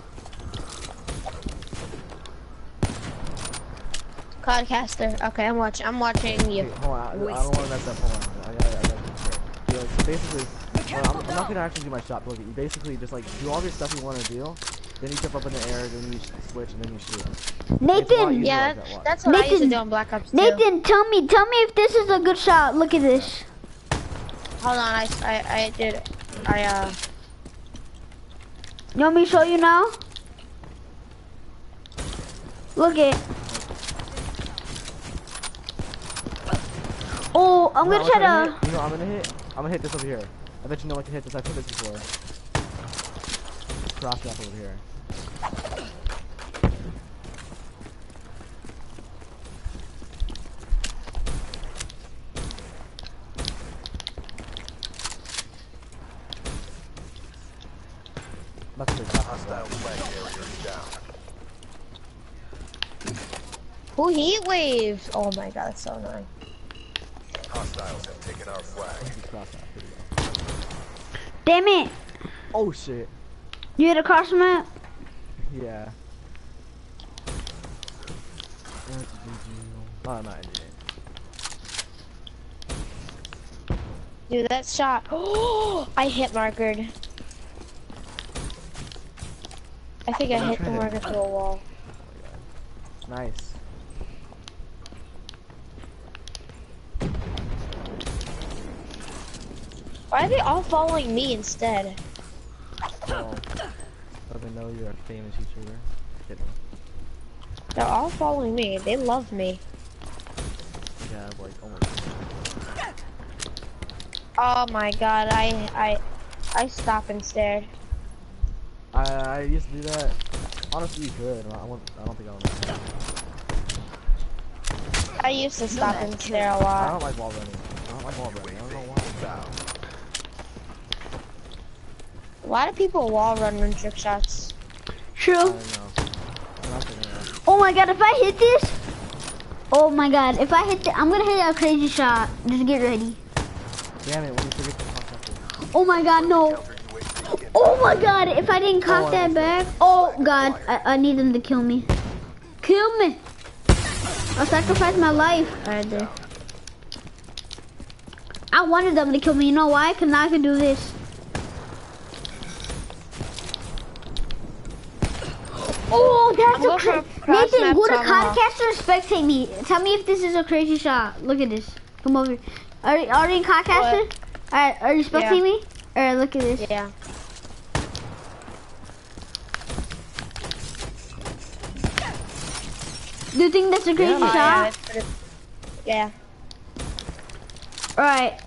Codcaster. Okay, I'm watching. I'm watching you. Wait, hold on, I, I don't want to mess up. Hold on, I gotta, I gotta. Yeah, like, so basically, well, I'm, I'm not gonna actually do my shot. But like, you basically just like do all your stuff you want to do. Then you jump up in the air, then you switch, and then you shoot. It's a lot Nathan, Yeah, like that, that, that's what I used to Nathan- do on Black Ops 2. Nathan, tell me, tell me if this is a good shot. Look at this. Hold on, I, I, I did. I, uh. You want me to show you now? Look it. Oh, I'm You know gonna try to. hit? You know I'm gonna hit? I'm gonna hit this over here. I bet you know what to hit this. I've hit this before. Cross drop over here. That's the Hostile flag carrier down. Who heat waves? Oh my god, that's so annoying. Hostiles have taken our flag. cross drop. Here we go. Damn it! Oh shit. You hit a cross map? Yeah. Oh, I'm not it. Dude, that shot. Oh, (gasps) I hit markered. I think I I'm hit the trying to- a wall. Nice. Why are they all following me instead? Well, let me know you're a famous YouTuber. Kidding. They're all following me. They love me. Yeah, I've, like oh almost. Oh my god, I I I stop and stare. I I used to do that. Honestly, you could. I, won't, I don't think I'll. I used to stop and stare a I lot. don't like wall running. I don't like wall running. I don't know why. Down. Why do people wall run when trick shots? I True. don't know. I'm not gonna know. Oh my god, if I hit this. Oh my god, if I hit the, I'm gonna hit a crazy shot. Just get ready. Damn it! When you forget to contact Oh my god, no. Counter UAV in. Oh my god, if I didn't cock Oh, that I back. Oh god, I, I need them to kill me. Kill me. I'll sacrifice my life. Right there. I wanted them to kill me. You know why? Cause now I can do this. Oh, that's Go a for a cra- cross Nathan, map go to tomahawk. Codcaster and spectate me. Tell me if this is a crazy shot. Look at this. Come over. here. Are, are you in Codcaster? What? Alright, are you spectating Yeah. me? Alright, look at this. Yeah. Do you think that's a crazy yeah, shot? that's pretty- yeah. Alright.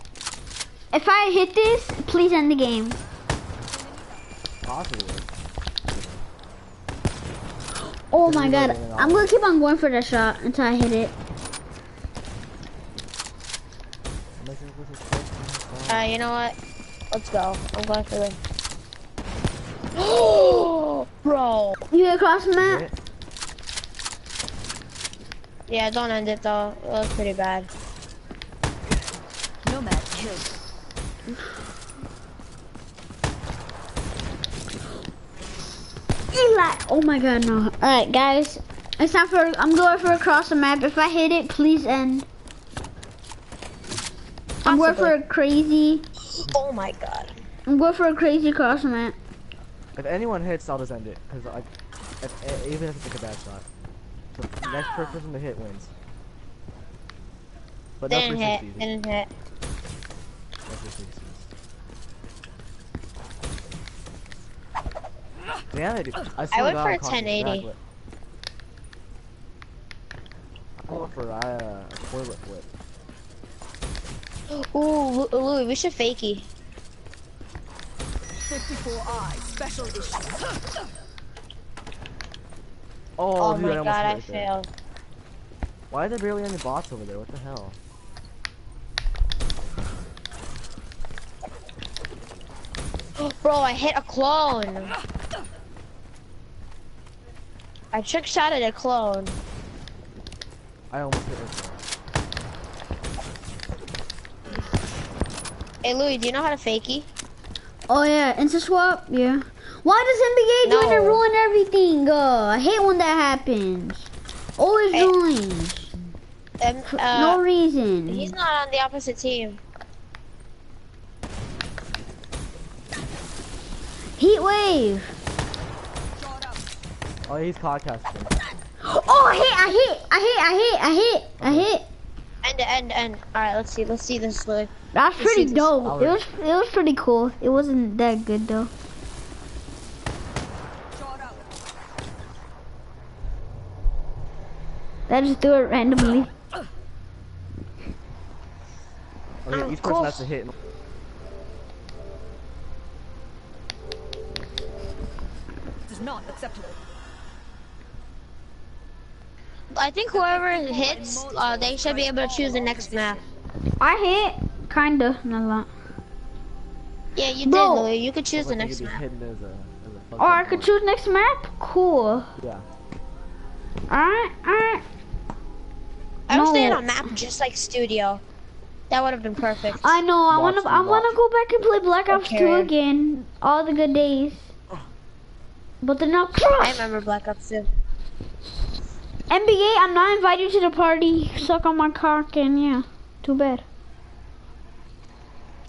If I hit this, please end the game. Possibly. Oh my god. I'm gonna keep on going for that shot until I hit it. I'm making it with a quick- Uh, you know what? Let's go. I'm going for the. Oh, (gasps) bro. You hit across the map? Hit. Yeah, don't end it though. It was pretty bad. Nomad killed. Eli. Oh my god, no. Alright, guys. It's time for. I'm going for across the map. If I hit it, please end. I'm going for a crazy. Oh my god. I'm going for a crazy across the map. If anyone hits, I'll just end it. Cause I, if, even if it's like a bad shot. So the next person to hit wins. But Didn't hit. 360s. Didn't hit. No 360s. Yeah, they do. I, still went for a a 1080. backlit. I went for uh, a toilet flip. Ooh, Lu- Louis, we should fakey. 54i special issue. Oh, Oh, dude, my I god, hit I right there. failed. Why are there barely any bots over there? What the hell? (gasps) Bro, I hit a clone. I trick shot at a clone. I almost hit right there. Hey Louis, do you know how to fakey? Oh yeah, insta swap. Yeah. Why does NBA join and ruin everything? Uh, I hate when that happens. Always Hey. joins. Um, uh, no reason. He's not on the opposite team. Heat wave. Oh, he's CODCasting. Oh, I hit, I hit, I hit, I hit, I hit, I hit. End end end. Alright, let's see. Let's see this Louis. That's Let's pretty see this. dope. It was, it was pretty cool. It wasn't that good though. I just threw it randomly. Okay, Oh, each cool. person has to hit. This is not acceptable. I think whoever hits, uh, they should be able to choose the next map. I hit, kinda, not a lot. Yeah, you Bro. did, Louis. You could choose the next you could be map. as a, as a fucking Or I could bot. choose next map. Cool. Yeah. Alright, alright. I was No. staying on map just like Studio. That would have been perfect. I know. I Watch wanna. the I wanna go back and play Black Ops Okay. 2 again. All the good days. But they're not. I remember Black Ops 2. NBA, I'm not invited to the party. Suck on my cock and yeah. Too bad.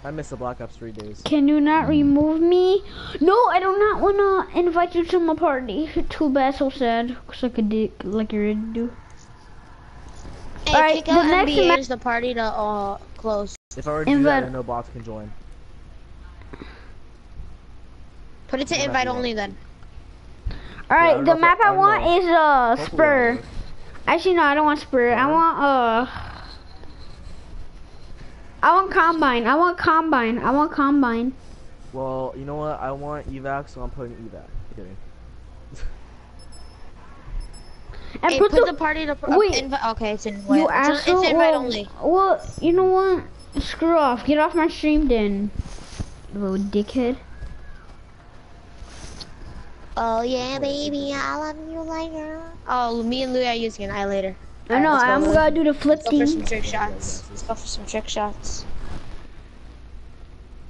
I missed the Black Ops 3 days. Can you not remove me? No, I do not wanna invite you to my party. Too bad, so sad. Suck a dick like you're ready to do. Hey, Alright, kick the out next NBA ma- is the party to uh, close. If I were to do that, Invite- then no bots can join. Put it to invite only then. I Alright, don't the map I- I I want know. is uh Hopefully Spur. Actually, no, I don't want Spur. I want uh. I want Combine. I want Combine. I want Combine. Well, you know what? I want evac, so I'm putting evac. Kidding. And Hey, put, put the, the party to Wait. invite. Okay, it's invite. you It's, asshole. it's invite well, only. well, you know what? Screw off. Get off my stream, then. Little dickhead. Oh yeah, baby, I love you later. Oh, me and Louis are using an eye later. I know. let's I'm Lou. gonna do the flip Let's go for some thing. trick shots. Let's go for some trick shots.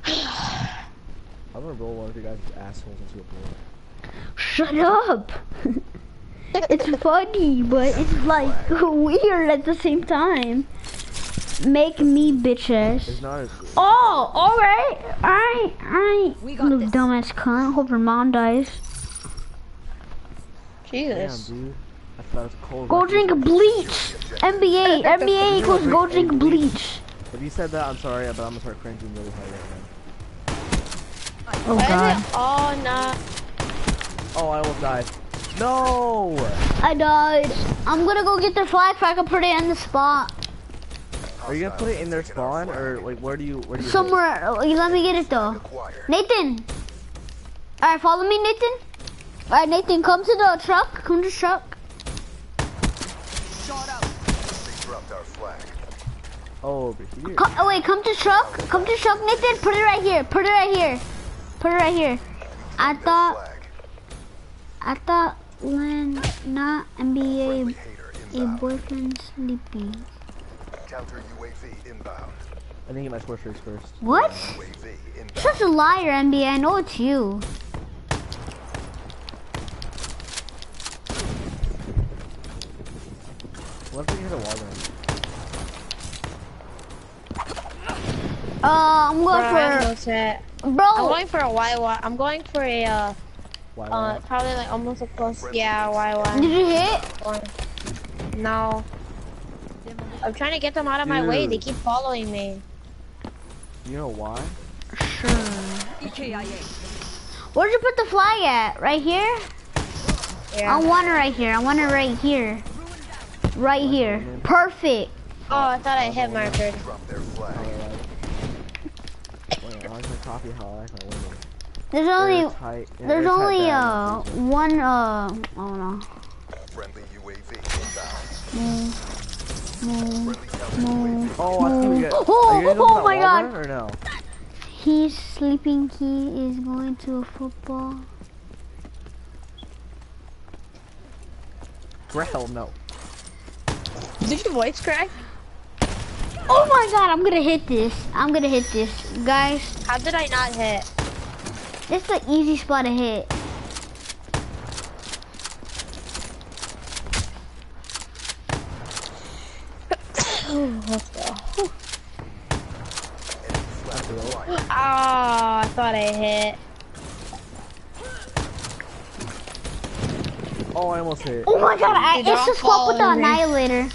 I'm gonna roll one of you guys' assholes into a bullet. Shut up. (laughs) it's funny, but it's like (laughs) weird at the same time. Make me bitches. It's not as good. Oh, alright, alright, alright. We got Little this. dumbass cunt. Hope your mom dies. Damn, dude. I thought it was cold. Go (laughs) drink bleach. NBA, NBA equals go drink bleach. If you said that, I'm sorry, but I'm gonna start cringing really hard right now. Oh Why god. is it all not? Oh, I almost died. No! I died. I'm gonna go get their flag so I can put it in the spot. Are you gonna put it in their spawn, or like where do you where do you? hit? Somewhere. uh, Let me get it though. Nathan. Alright, follow me, Nathan. Alright, Nathan, come to the truck. Come to the truck. Shot out. They dropped our flag. Oh, over here. Co- oh, wait, come to the truck. Come to the truck, Nathan. Put it right here. Put it right here. Put it right here. I thought, Flag. I thought when not NBA, Hater a inbound. boyfriend sleepy. Counter UAV inbound. I think get my score first. What? UAV inbound. Such a liar, NBA. I know it's you. What if we hit a wall then? Uh, I'm Bro, I have going no set. for I'm bro. going for a YY. I'm going for a uh, Why? uh probably like almost a close. Yeah, YY. Did you hit? Going. No. I'm trying to get them out of my way. They keep following me. you know why? Sure. Where'd you put the flag at? Right here? Yeah. I want it right here. I want it right here. Right here. Perfect. Oh, I thought I hit marker. Drop their flag. Wait, I like my coffee how I like my window. There's only Airtight- there's only uh in the freezer. one uh oh no. Friendly UAV inbound. Friendly counter. UAV. Oh, I think we. Oh, are you guys oh my God. Or no? He's sleeping. He is going to a football. Hell no. Did your voice crack? Oh my god, I'm gonna hit this. I'm gonna hit this. Guys, How did I not hit? it's the easy spot to hit. Let's go. Ah, I thought I hit. Oh, I almost hit. Oh my god, I, Dude, they're it's the swap with the following me.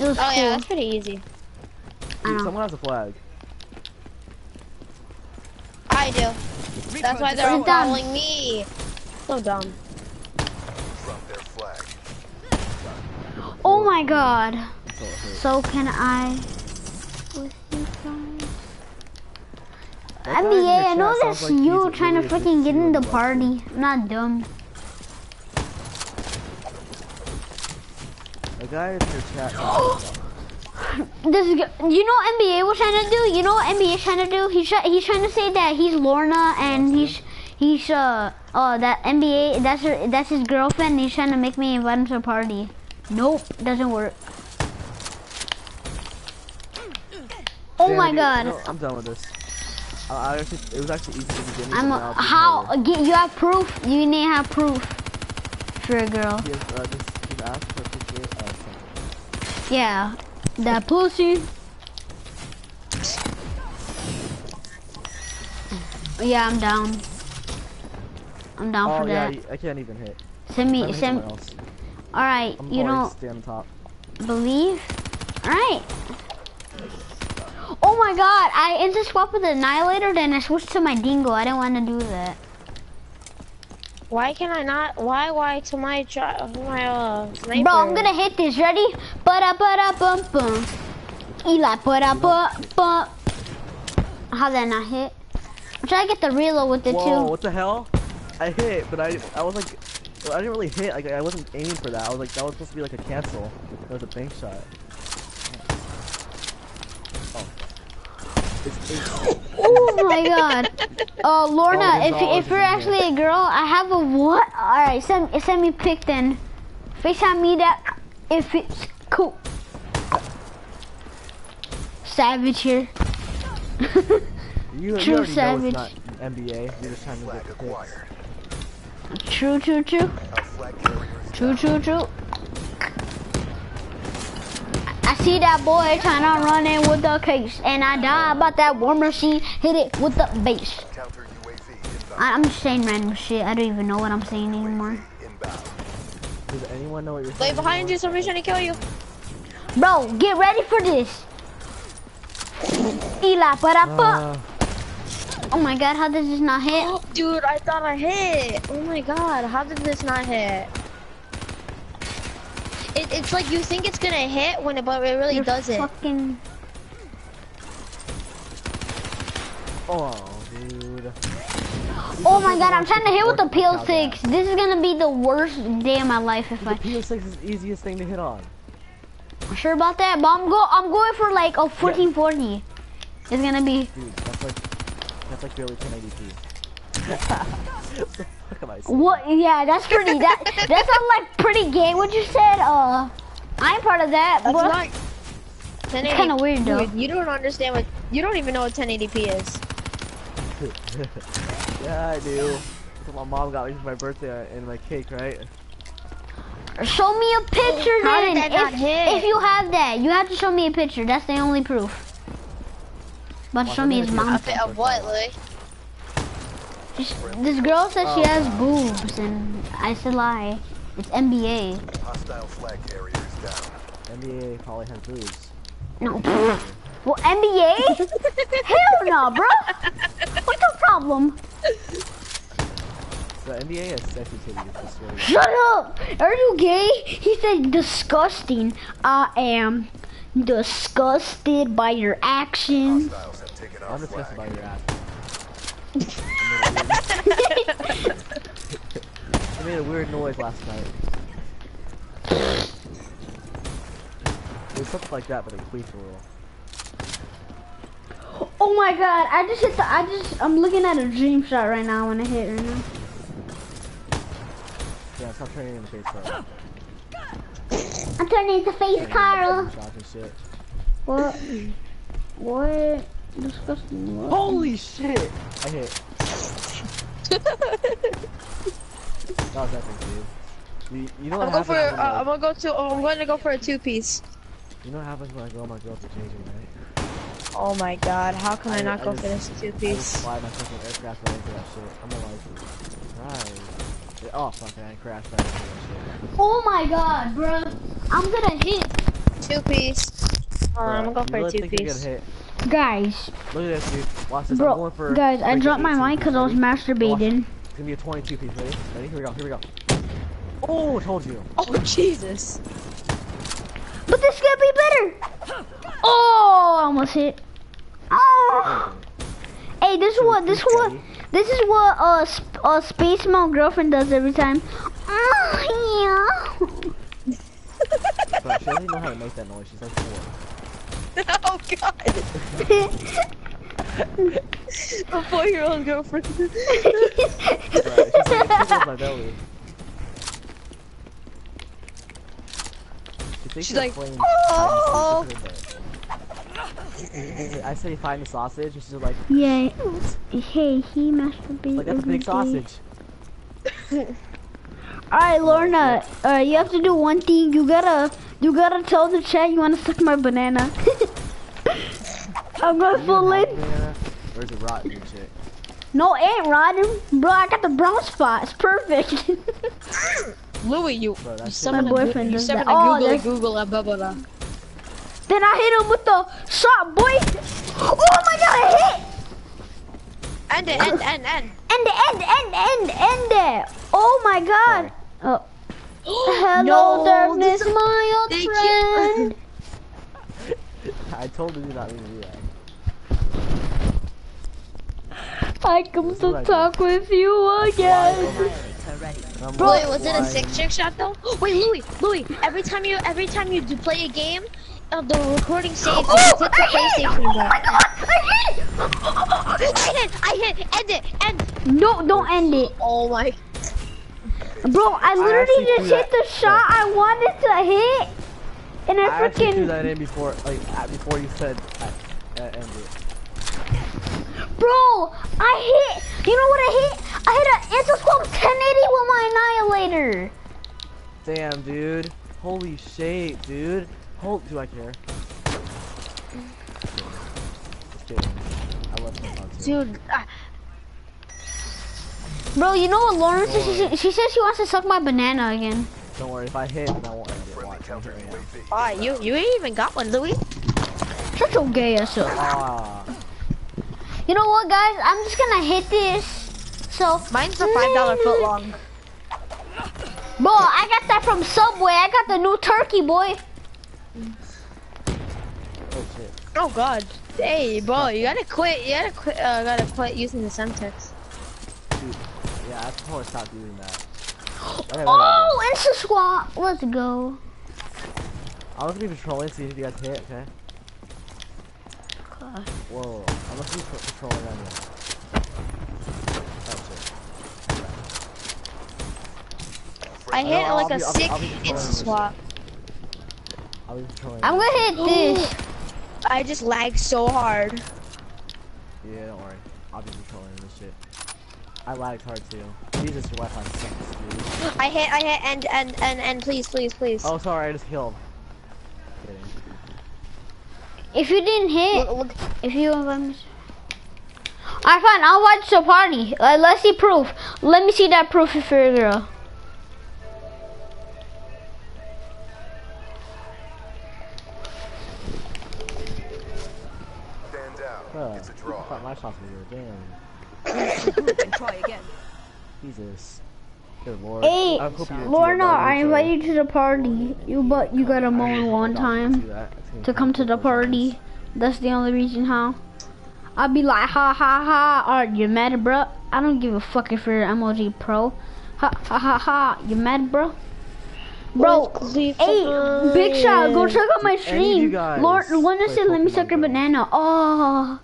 Annihilator. It was Oh yeah, that's pretty easy. I know. Someone has a flag. I do. That's why they're all Sit following me. So dumb. Drop their flag. Oh my god. So it hit. So can I with you guys? That NBA, I know chat that's you trying to really freaking get in the party. I'm not dumb. The guy in your chat. (gasps) This is, good. you know what NBA was trying to do? You know what NBA is trying to do? He's he's trying to say that he's Lorna and he's he's uh oh that NBA that's her that's his girlfriend. And he's trying to make me invite him to a party. Nope, doesn't work. Oh Yeah, my dude, god. no, I'm done with this. I, I actually, it was actually easy to begin with. I'm a, now it's even how get you have proof? You need to have proof for a girl. Has, uh, just, he's asked for a picture of something. Yeah, that pussy. Yeah, I'm down. I'm down Oh for yeah, that. I can't even hit. Send me, send. All right, I'm you don't stay on top. believe. All right. Oh my God! I instant swap with the annihilator, then I switched to my dingo. I didn't want to do that. Why can I not? Why? Why to my tri- my uh sniper? Bro, I'm gonna hit this. Ready? Ba da ba da bum bum. Eli ba da ba bum. How did I not hit? I'm trying to get the reload with it Whoa, too. what the hell? I hit, but I, I was like, I didn't really hit. Like I wasn't aiming for that. I was like, that was supposed to be like a cancel. It was a bank shot. Oh. It's, it's, Oh my god. Uh, Lorna, if, if you're actually a girl, I have a what? Alright, send, send me pic then. FaceTime me that if it's cool. Savage here. you, you True already savage. know it's not NBA. You're just trying to get acquired. True, true, true. Our flag carrier is True, true, true. I see that boy trying to run in with the case, and I die about that war machine. Hit it with the base. counter UAV inbound. I, I'm just saying random shit. I don't even know what I'm saying anymore. Inbound. Does anyone know what you're Wait saying? behind you. Somebody's trying to kill you. Bro, get ready for this. Eli, but I Uh, Oh my god, how does this not hit? Dude, I thought I hit. Oh my god, how did this not hit? It, it's like you think it's gonna hit when it, but it really You're doesn't. Fucking. oh, dude. Oh my god, I'm trying to hit with the PL6. This is gonna be the worst day of my life if The I. PS6 is the easiest thing to hit on. Sure about that, but I'm go. I'm going for like a 1440. It's gonna be. Dude, that's like, that's like barely 1080p. (laughs) what the fuck am I saying? What? Yeah, that's pretty. That that sounds like pretty gay. What you said? Uh, I'm part of that. That's but not. 1080 kinda weird, though. Dude, you don't understand what. You don't even know what 1080p is. (laughs) yeah, I do. That's what my mom got me for my birthday and my cake, right? Show me a picture How then. did that not if, hit? if you have that, you have to show me a picture. That's the only proof. But show me his Well, mom. A bit of what, Louis? Just- This girl says she oh. has boobs, and I said lie. It's NBA. Hostile flag carrier is down. NBA probably has boobs. No. Well, NBA? (laughs) Hell no, bro. What's the problem? The NBA has sexy titties. That's really Shut up! Are you gay? He said disgusting. I am disgusted by your actions. Hostiles have taken our I'm disgusted by your ass. I made a weird noise last night. It was something like that, but a queef rule. Oh my god, I just hit the, I just, I'm looking at a dream shot right now when I hit right now. Yeah, stop turning in the face, Carl. I'm turning into face Carl. Shots and shit. What? What? Disgusting. What? Holy shit! I hit. (laughs) that was epic, dude. You, you know what I'm going for. happens Uh, when, I'm gonna go to. I'm going to go for a two piece. You know what happens when I go on my girls are changing, right? Oh my god! How can I, I- not I go just- for this two I just piece? fly my fucking aircraft right into that shit. I'm a like, right. Oh fuck, I crashed right into that shit. Oh my god, bro. I'm gonna hit. Two piece. Hold on, I'm gonna go You for a really two think you're piece. gonna hit? Guys, Look at this, dude. Watch this. I'm going bro, for guys, I dropped my mic because I was piece. Ready? masturbating. It's gonna be a 22 piece. Ready? Ready? Here we go. Here we go. Oh, I told you. Oh Jesus! But this could be better. Oh, I almost hit. Oh. Hey, this is what this is what this is what uh, sp- uh space mom girlfriend does every time. Oh, But she doesn't know how to make that noise. She's like four. Oh god! A four-year-old girlfriend. Right, she's like, my belly. She She's like, flames "Oh." hiding secrets in. I say find the sausage, and she's like, yeah. Hey, he masturbates. like that's a big sausage. Alright, Lorna. Uh, you have to do one thing. You gotta, you gotta tell the chat you wanna suck my banana. (laughs) I'm going full in. Banana, Or is it rotten and shit? No, it ain't rotten, bro. I got the brown spot. It's perfect. (laughs) Louis, you. Bro, You summon My a, boyfriend you does summon that. a Oh, Google that's- Google uh, a Bubba. then I hit him with the shot, boy. Oh my god, I hit. End it, end, end, end. End, end, end, end, end it. Oh my god. Oh. Hello, No, darkness, this- my old Thank friend. (laughs) I told you not to do that. I come to what I talk with you again. I'm Bro, like, was it a six trick shot though? Wait, Louis, Louis. Every time you, every time you do play a game, uh, the recording saves. Oh, you click the I hit. PlayStation Oh my god, I hit. (laughs) I hit, I hit, end it, end. No, don't end it. Oh my. Bro, I literally actually just hit the shot I wanted to hit. And I, I actually threw that in before, like before you said uh, uh. Bro, I hit. You know what I hit? I hit an Interscope 1080 with my Annihilator. Damn, dude. Holy shit, dude. Hold. Do I care? Dude. I love Pokemon too. Dude, uh, Bro, you know what Lauren says? She, she says she wants to suck my banana again. Don't worry, if I hit, then I won't end it. Friendly Watch. counter Right now. UAV. ah, you, you ain't even got one, Louis. Such a gay ass up. Ah, You know what, guys? I'm just gonna hit this. So, Mine's a five dollar foot long. Bro, I got that from Subway. I got the new turkey, boy. oh shit. Oh god. Hey, bro, you gotta quit. You gotta quit. Uh, gotta quit using the Semtex. Yeah, I to probably stop doing that. Okay, Oh, Insta squat. Let's go. I was gonna be patrolling, see if you guys hit, okay? Whoa, I'm gonna be pa- patrolling on you. I hit I'll like a be- I'll be- sick I'll be insta swap. I'll. I'm gonna hit this. I just lagged so hard. Yeah, don't worry. I'll be patrolling this shit. I lagged hard too. Jesus, your Wi-Fi sucks, dude. I hit, I hit, and, and, and, and please, please, please. Oh, sorry, I just healed. Kidding. If you didn't hit, Look, look, if you let me. Alright, fine. I'll watch the party. Uh, let's see proof. Let me see that proof if you're a girl. Stand down. Bruh, It's a I draw. thought my shots were good. Damn. Regroup and try again. Jesus. Good lord. Hey, I hope you didn't do Lorna, I sorry. invite you to the party. You but you gotta moan one time do that. It's gonna come to the party. That's the only reason how. I'll be like, ha ha ha. are you mad, bro? I don't give a fuck if you're MLG Pro. Ha ha ha ha. You mad, bro? Bro, hey, big shot. Go check out my Any of you stream. guys Lord, Lorna play said, "Let me suck your banana." Oh,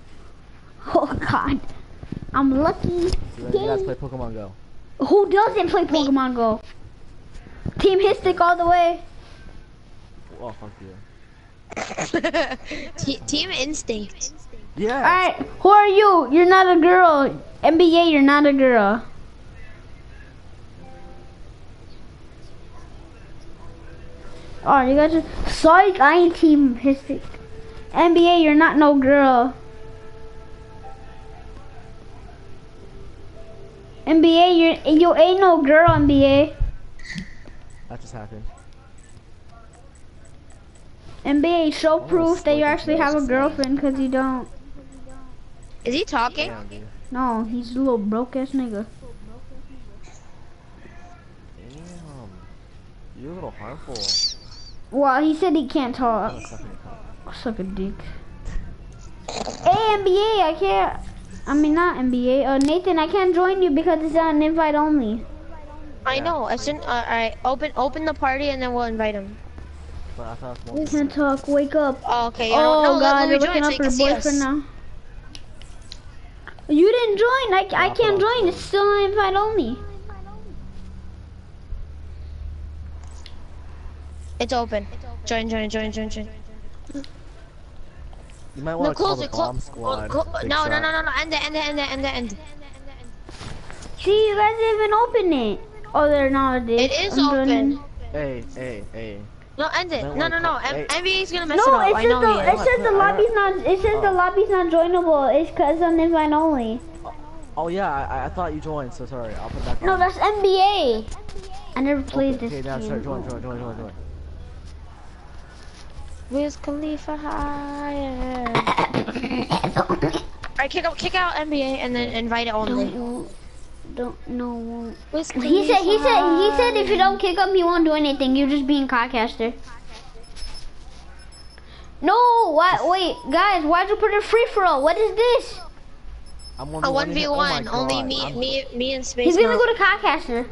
(laughs) oh God, I'm lucky. So then you guys play Pokemon Go. Who doesn't play Pokemon Go? Team Mystic all the way. Oh, fuck you. (laughs) T- Team Instinct. Yeah. Alright, who are you? You're not a girl. NBA, you're not a girl. Oh, you guys are psych. I ain't Team Mystic. NBA, you're not no girl. NBA, you're you ain't no girl. NBA. That just happened. NBA, show wanna proof that you actually have a girlfriend, cause you don't. Is he talking? Damn. No, he's a little broke ass nigga. Damn. You're a little harmful. Well, he said he can't talk. I'm sucking your cock. Suck a dick. (laughs) Hey, NBA, I can't. I mean, not NBA. Uh, Nathan, I can't join you because it's on invite only. I know. As soon, uh, alright, open, open the party, and then we'll invite him. But I thought it We can't talk. Wake up. Oh, okay. Oh no, God, let you're me looking join so up you her can see us. boyfriend now. You didn't join. I, I can't join. It's still on invite only. It's open. Join, join, join, join, join. You might No, want to call close the it. bomb Close. squad. no, no, no, no, no. End it, end it, end it, end it, end it. See, you guys didn't even open it. Oh, they're not. It is I'm joining. open. Hey, hey, hey. No, end it. No, no, no. call- M- hey. NBA's gonna mess No, it up. it I says know the he it is. says the I- I- lobby's not it says the Oh. lobby's not joinable. It's cause on invite only. Oh yeah, I, I thought you joined, so sorry. I'll put that No, on. that's NBA. I never played okay, this okay, now start join, join, join, join, join. Wiz Khalifa higher. Alright, kick out, kick out NBA and then invite it only. Don't don't no. Wiz He said he said he said if you don't kick him, he won't do anything. You're just being CODCaster. No, why? Wait, guys, why'd you put a free for all? What is this? I'm A one v Oh my one. Only me, I'm- me, me and Space. He's gonna go to CODCaster.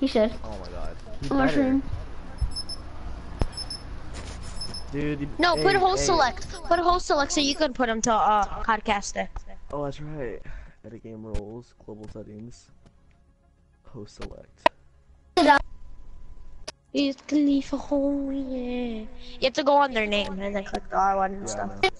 He said. Oh my god. He I'm gonna better. stream. Dude. you- No, put hey, host hey. select. Put host select so you can put them to uh CODCaster. Oh, that's right. Edit game roles, global settings, host select. Wiz Khalifa, oh yeah. You have to go on their name and then click the R1 and Yeah, stuff. I know.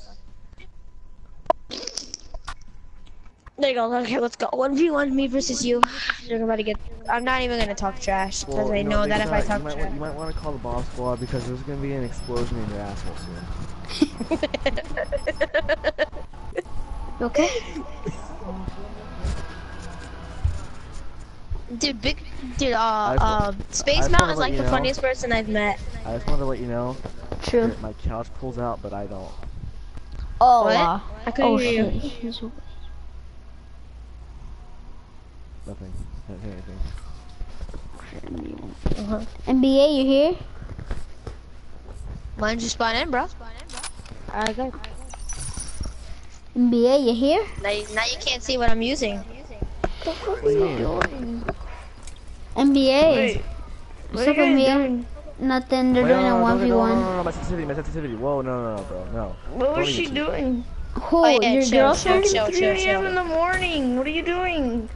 There you go. Okay, let's go. One v one, me versus you. You're about to get. I'm not even gonna talk trash because I know Big that if I talk you might, trash. want, you might want to call the bomb squad because there's gonna be an explosion in your asshole soon. (laughs) Okay? Dude, big, dude, uh, I just wa- uh, Space I Mount is like the know- funniest person I've met. I just wanted to let you know True. my couch pulls out, but I don't. Oh, What? wow. I couldn't Oh hear shit. you. He's- Nothing. Can't say anything. Uh-huh. NBA, you here? Why don't you spawn in, bro? Alright, good. NBA, you here? Now you, now you can't see what I'm using. What do you mean? NBA. What's up, NBA? Nothing. They're Wait, doing no, a no, one no, v no, no, one. no, no, my sensitivity, my sensitivity. Whoa, no, no, no, bro, no. What was she doing? Who? Oh, yeah, your chill, girlfriend? chill, chill, 3 a.m. in the morning. What are you doing?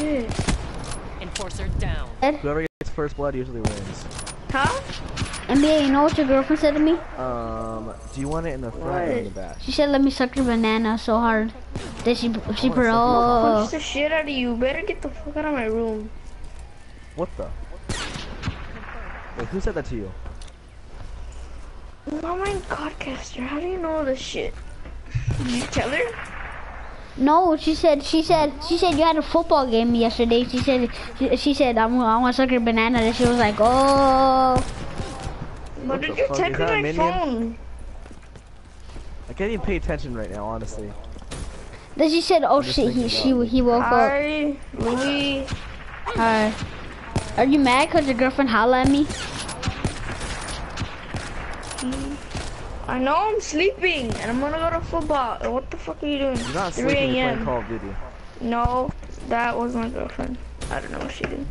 Shit. Enforcer down. Whoever gets first blood usually wins. Huh? NBA, you know what your girlfriend said to me? Um, do you want it in the front or in the back? She said, "Let me suck your banana so hard." Did she? She Oh, put it's like- oh. Punch the shit out of you. Better get the fuck out of my room. What the? Wait, who said that to you? Oh my godcaster, how do you know this shit? Did you tell her? No, she said. She said. She said you had a football game yesterday. She said. She, she said I'm. I want to suck your banana. And she was like, oh. What What did you fuck, type is in that a my minion? phone? I can't even pay attention right now, honestly. Then she said, oh shit. He thinking about she he woke up. Hi, Louis. Hi. Are you mad because your girlfriend holla at me? I know I'm sleeping and I'm gonna go to football. What the fuck are you doing? You're not 3 sleeping, you're playing a.m. Call of Duty. No, that was my girlfriend. I don't know what she did.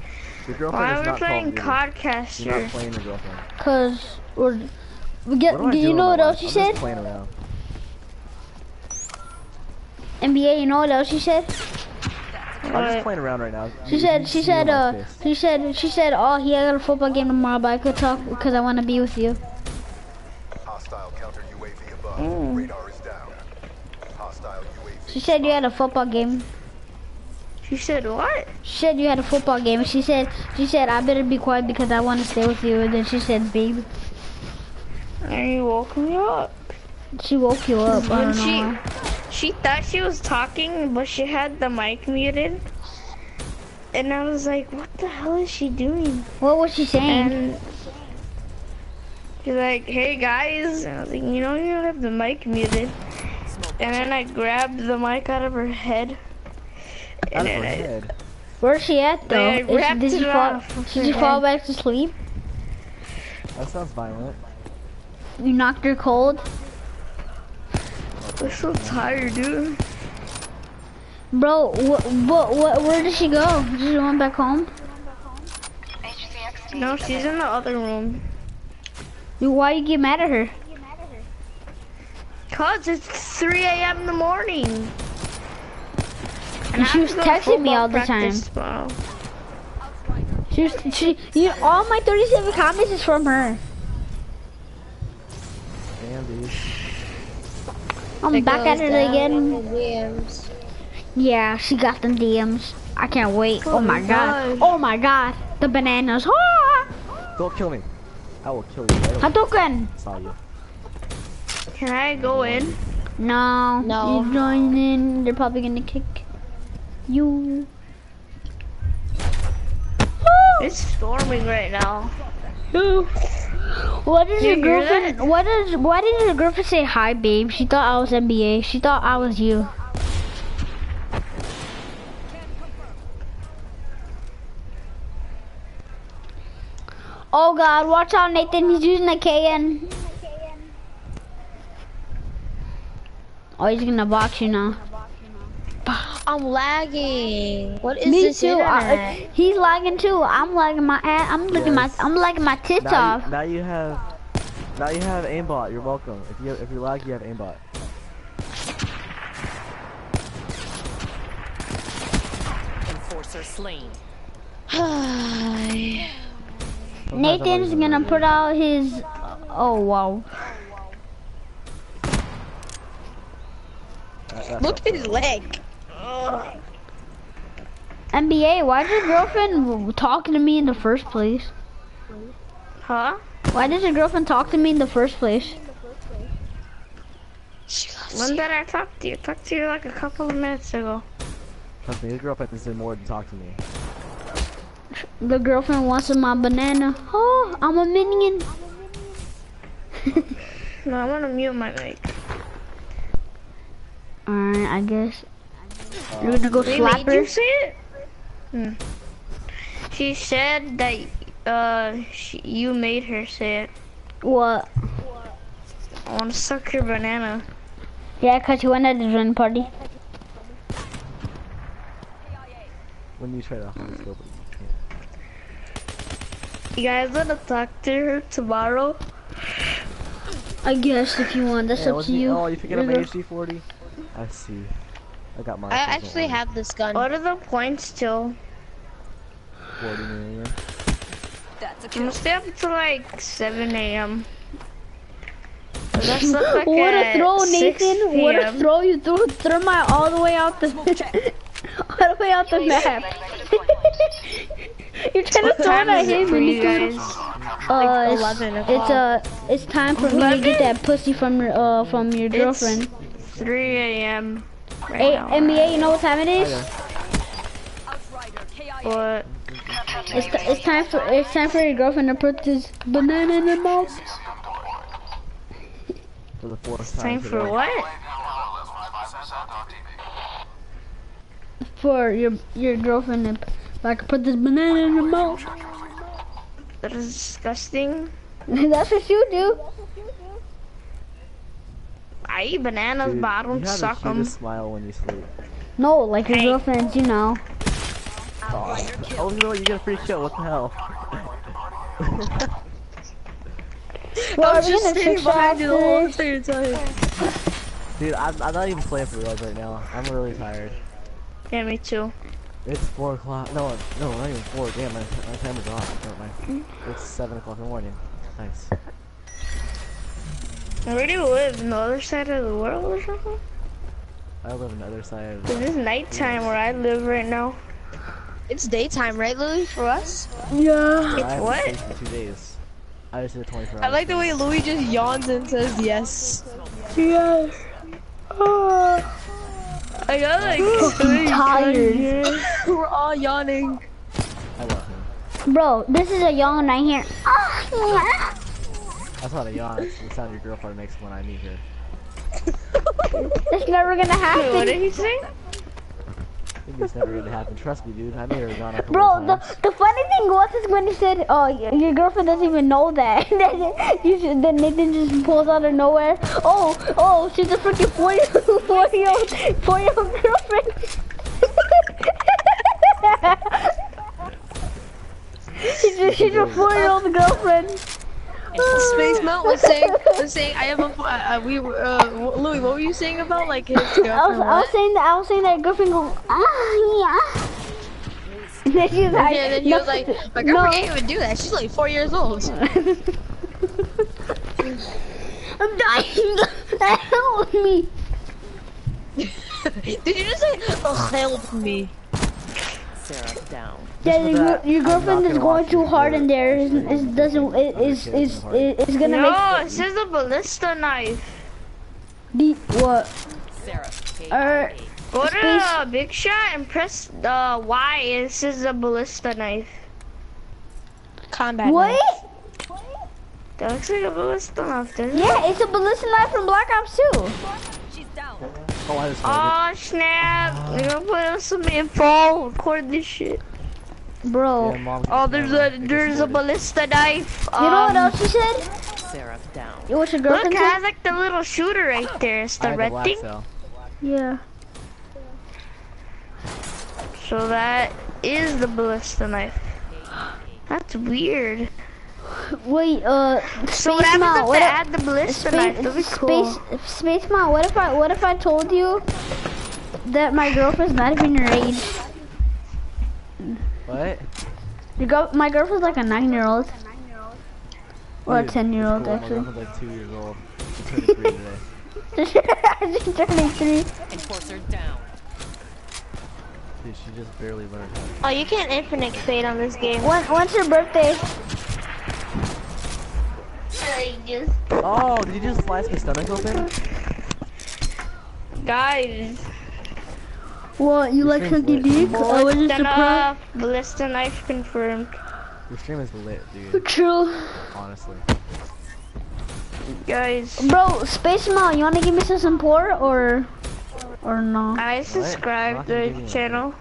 Your girlfriend Why are we not playing Call of Duty. You're not playing your girlfriend. Cause we're. We get. What do I You know what my else life? she I'm said? Just playing around. NBA. You know what else she said? I'm What? just playing around right now. She You- said. She said. Uh. She said. She said. Oh, he got a football game tomorrow, but I could talk because I want to be with you. Hostile counter UAV above. Mm. Radar is down. Hostile UAV. She said you had a football game. She said what? She said you had a football game. She said. She said I better be quiet because I want to stay with you. And then she said, baby. And you woke me up. She woke you up. I When don't know. she why. she thought she was talking, but she had the mic muted. And I was like, what the hell is she doing? What was she saying? And she's like, hey guys. And I was like, you know, you don't have the mic muted. And then I grabbed the mic out of her head. Out And of her then I, head. Where's she at though? I Is did she fall? Did she fall back to sleep? That sounds violent. You knocked her cold, I'm so tired, dude. bro. What? What? What? Where did she go? Did she went back home? No, she's in the other room. You- Why you get mad at her? Cause it's 3 a.m. in the morning. And I she was to go to texting me all the time. tomorrow. She was. She. You. All my 37 comments is from her. Damn, dude. I'm It back at it again. in the DMs. Yeah, she got them DMs. I can't wait. Oh, Oh my my god. Oh my god. The bananas. Ah! Don't kill me. I will kill you right. Hadouken. Saw you. Can I go in? No. No. You join in. They're probably gonna kick you. It's storming right now. What does You your hear girlfriend? What does? Why did your girlfriend say hi, babe? She thought I was NBA. She thought I was you. Oh God! Watch out, Nathan. He's using a KN. Oh, he's gonna box you now. I'm lagging. What is Me this too. I, he's lagging too. I'm lagging my ass. I'm looking my. I'm lagging my tits Now off. you, now you have. Now you have aimbot. You're welcome. If you if you're lag, you have aimbot. Enforcer slain. Sometimes I'm Nathan's gonna put out his. Oh wow. Look at his leg. NBA. Why did your girlfriend talk to me in the first place? Huh? Why did your girlfriend talk to me in the first place? She loves When you. did I talk to you? Talked to you like a couple of minutes ago. Trust me, your girlfriend has done more than talk to me. The girlfriend wants my banana. Oh, I'm a minion. No, I'm gonna mute my mic. Alright, I guess. You're gonna go They slap made you her? say it? Hmm. She said that uh she, you made her say it. What? I want to suck your banana. Yeah, cause you went at the run party. When you try to horoscope it, you guys wanna talk to her tomorrow? I guess if you want, that's Yeah, up to you. Oh, you picking up my You're HG 40? I see. I got mine. I actually worry. have this gun. What are the points till? 40 million. That's a I'm kill. gonna stay up until like 7 a.m. (laughs) Like What a throw, Nathan! What a throw! You threw thermite all the way out the (laughs) all the way out the map. (laughs) You're trying to What throw time it at is him, for you you threw- guys? Uh, it's, 11 it's o'clock. uh, it's time for me to get that pussy from your uh from your girlfriend. 3 a.m. right Hey, now. NBA, you know what time it is? But It's t- it's time for it's time for your girlfriend to put this banana in her mouth. For the fourth time. time for today. what? For your your girlfriend to like put this banana in her mouth. That is disgusting. (laughs) That's what you do. I eat bananas, Dude, but I don't suck them. smile when you sleep. No, like your Hey. girlfriends, you know. Oh, oh, you know what? You get a free kill. What the hell? Well, (laughs) I was just gonna standing behind you the whole shot entire time. Dude, I'm, I'm not even playing for reals right now. I'm really tired. Yeah, me too. It's 4 o'clock. No, no, not even 4. Damn, my, my timer's off. Never mind. It's 7 o'clock in the morning. Nice. Where do you live? On the other side of the world or something? I live on the other side of Cause it's nighttime where I live right now. It's daytime, right, Louis, for us? Yeah. I what? for two days. I just did 24 hours. I like the way Louis just yawns and says yes. Yes. I got like I'm tired. (laughs) We're all yawning. I love him. Bro, this is a yawn right here. That's not a yawn. It's the sound your girlfriend makes when I meet her. (laughs) It's never gonna Wait, what did happen. he say? It's never gonna happen. Trust me, dude. I made her a couple Bro, the, times. the funny thing was is when he said, "Oh, your girlfriend doesn't even know that." (laughs) Then you should, then Nathan just pulls out of nowhere. Oh, oh, she's a freaking four year (laughs) four year old four year old girlfriend. (laughs) she's a, she's a four year old girlfriend. Space Mount was saying, was saying, I have a, uh, we, uh, Louis, what were you saying about like his (laughs) I was, girlfriend? I was saying that I was saying that your girlfriend go, ah yeah. (laughs) And then she's like, Yeah, then he no, was like, my no. girlfriend can't even do that. She's like four years old. (laughs) I'm dying. Help me. Did you just say, oh, help me? Sarah down. Yeah, for your, your girlfriend is gonna going watch too hard in there. It, It's it doesn't. It's it's it's gonna No, make it says a ballista knife. the what? Sarah. Er, Go to Space- uh, big shot and press the Y. This is a ballista knife. Combat. what? knife. That looks like a ballista knife, doesn't it? Yeah, it's a ballista knife from Black Ops 2. Oh, I just Oh snap! We're gonna put on some info. Record this shit. It. Bro, Yeah, Oh, there's a there's a ballista knife. you know what Um, else you said? Sarah down. You What's your Look, girlfriend it has said? like the little shooter right there. It's the had red black thing. cell. Yeah. So that is the ballista knife. That's weird. Wait, uh, So what Space happens Mount, if what they if- add the ballista knife? That'd be Space, cool. space, space Mount, what if I, what if I told you that my girlfriend's not even your age? What? Your girl, my girlfriend's like a nine-year-old. Or a ten-year-old, cool. Actually. girlfriend's like two years old. (laughs) (laughs) She's 23 today. She's turning three. Enforcer down. Dude, she just barely learned. Oh, you can't infinite fade on this game. When, when's your birthday? Oh, did you just slice my stomach open? Guys, What, you like stream's something lit. big? I was just surprised. Uh, knife, ballista knife confirmed. Your stream is lit, dude. True. Honestly. Guys, Bro, Space Mount, you wanna give me some support or or no? I I'm subscribed to the channel.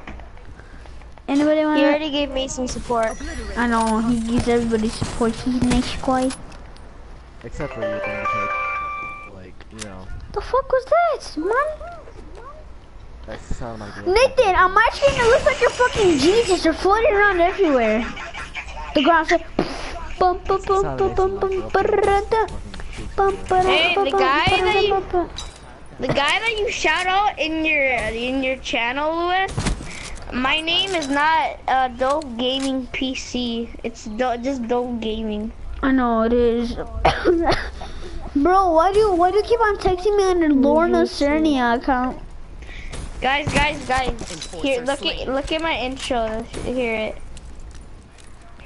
Anybody wanna? He already gave me some support. I know he gives everybody support. He's nice guy. Except for you, thing, because, like, you know, The fuck was that, man? That sounded like. Nathan, on my screen it looks like you're fucking Jesus. You're floating around everywhere. The ground said. Bum, bum, bum, bum, bum, bum, ba-da-da. Bum, Hey, the ba-bum, guy that you- The guy that you shout out in your in your channel, Louis. My name is not uh, Dope Gaming PC. It's do- just Dope Gaming. I know it is. Bro, (coughs) Bro, why do why do you keep on texting me on your Lorna Cernia account? Guys, guys, guys. Here, look at look at my intro. Hear it.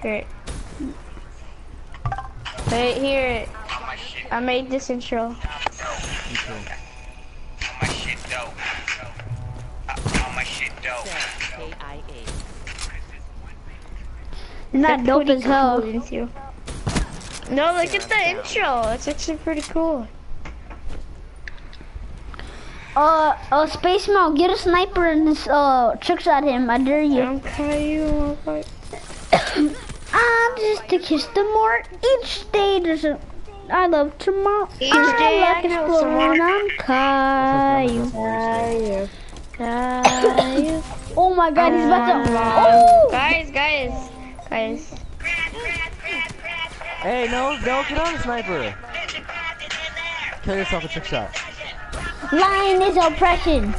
Hear it. Wait, hear it. I made this intro. My shit dope. My shit dope. Sarah, K-I-A. You're not dope as hell. Thank. No, look at the intro. It's actually pretty cool. Uh, uh, Space Mouse, get a sniper and this, uh, trick shot him. I dare you. I'm Caillou. (coughs) I'm just a kiss the more. Each day there's a. I love tomorrow. Each I day I like know exploring. (laughs) I'm Caillou. Caillou. Caillou. Oh my God, he's about to. Oh! Guys, guys, guys. Hey, no, no, get on the sniper. Kill yourself a trick shot. Lying is oppression.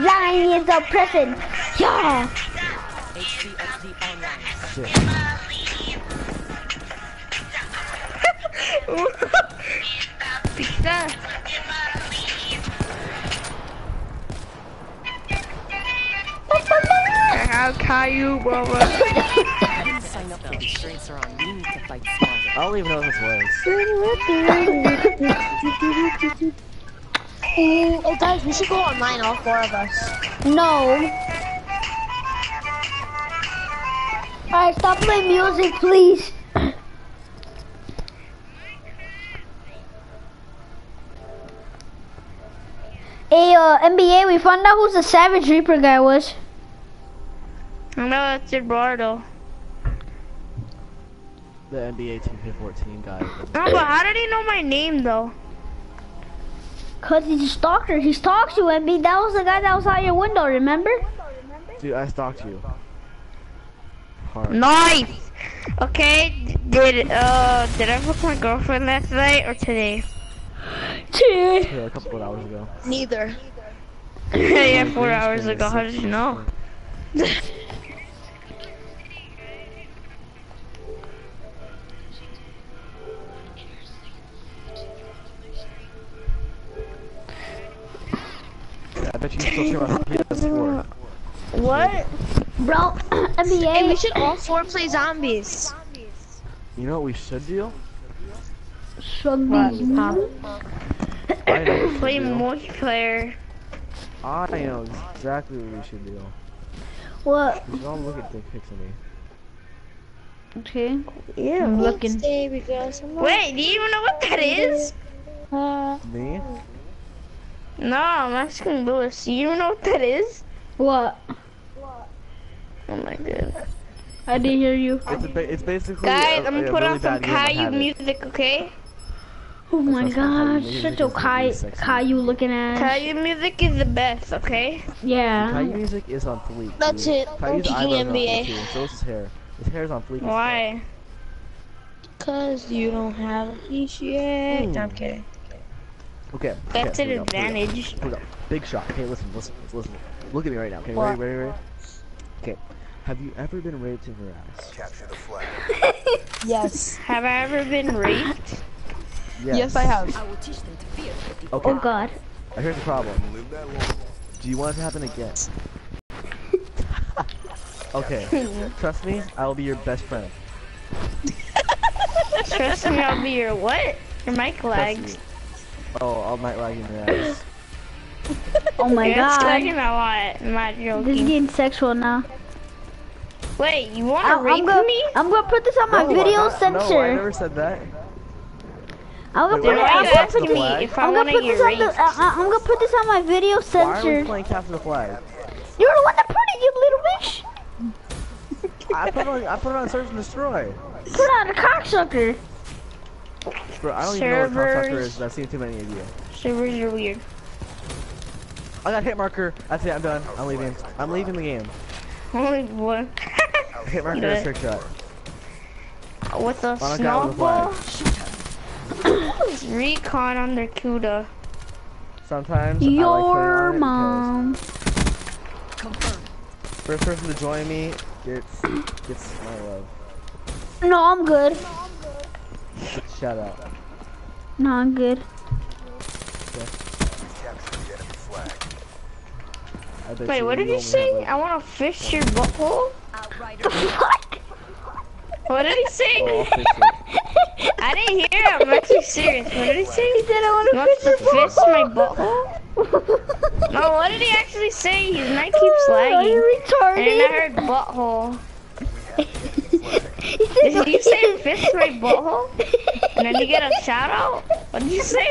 Lying is oppression. Yeah. Pizza. (laughs) How Caillou, brother? (laughs) Sign up for these drinks are on. We need to fight smarter. I don't even know what this was. Ooh, (laughs) oh guys, we should go online, all four of us. No. Alright, stop playing music, please. (laughs) Hey, uh, NBA, we found out who the Savage Reaper guy was. I know that's Eduardo. The NBA 2K14 guy. No, but how did he know my name though? Cause he's a stalker. He stalks you, MB. That was the guy that was out your window, remember? Dude, I stalked you. Hard. Nice. Okay, did uh did I fuck my girlfriend last night or today? Two. Yeah, a couple of hours ago. Neither. (laughs) yeah, four hours ago. How did you know? (laughs) (laughs) I bet you still stream on PS4. What? Bro, (coughs) Hey, we should all four play zombies. You know what we should do? Should be. I know what we Play should do. multiplayer. I know exactly what we should do. What? We should all look at dick pics of me. Okay. Yeah. I'm looking. Stay because I'm Wait, do you even know what that is? uh, Me? No, I'm asking Lewis. Do you know what that is? What? Oh my god. I didn't hear you. It's, a, ba- it's basically Guys, a, I'm gonna put really on some bad Caillou music, okay? Oh my That's not gosh, such a really Kai. Caillou looking ass. Caillou music is the best, okay? Yeah. Caillou music is on fleek. That's dude. it. Caillou's I'm eyebrows are on NBA. fleek too, and so is his hair. His hair's on fleek. Why? Cause you don't have a piece yet. No, I'm hmm. kidding. Okay. That's okay, an here go, go. advantage. Here we. Big shot. Okay, listen, listen, listen. Look at me right now. Okay, What? ready, ready, ready? Okay. Have you ever been raped in your ass? Capture the flag. (laughs) Yes. Have I ever been raped? Yes. Yes, I have. Okay. Oh god. Now here's the problem. Do you want it to happen again? (laughs) okay. Trust me, I will be your best friend. Trust me, I'll be your what? Your mic Trust me. Oh, I'll night lag your ass. (laughs) Oh my You're talking god. about what? I'm not This is getting sexual now. Wait, you want I, to I'm rape gonna, me? I'm gonna put this on my video I not- No, I censor. never said that. I'm gonna Wait, put, Then why why I'm you you gonna, asking asking me if I I'm gonna put this on the, raped? uh, uh, I'm gonna put this on my video Why are we playing capture the flag? You're the one that put it, you little bitch. I put it on. I put it on search and destroy. Put on a cocksucker. Bro, I don't even know what cocksucker is. but I've seen too many of you. Servers are weird. I got hit marker. That's it. I'm done. I'm leaving. I'm leaving the game. Only one. (laughs) Hit marker is trick shot. With a On a guy with a snowball. (coughs) Recon under Kuda. Sometimes I like Your on it mom. First person to join me gets gets my love. No, I'm good. Shout out. No, I'm good. Capture the enemy flag. I bet Wait, what did only you say? I want to fish your butthole? What? What did he say? Oh, I'll fix it. (laughs) I didn't hear him. I'm actually serious. What did he say? He said I want to fish, fish my butthole? (laughs) No, what did he actually say? His mic keeps Are lagging. you retarded? And I heard butthole. (laughs) Did you say fish my butthole? And then you get a shout out? What did you say?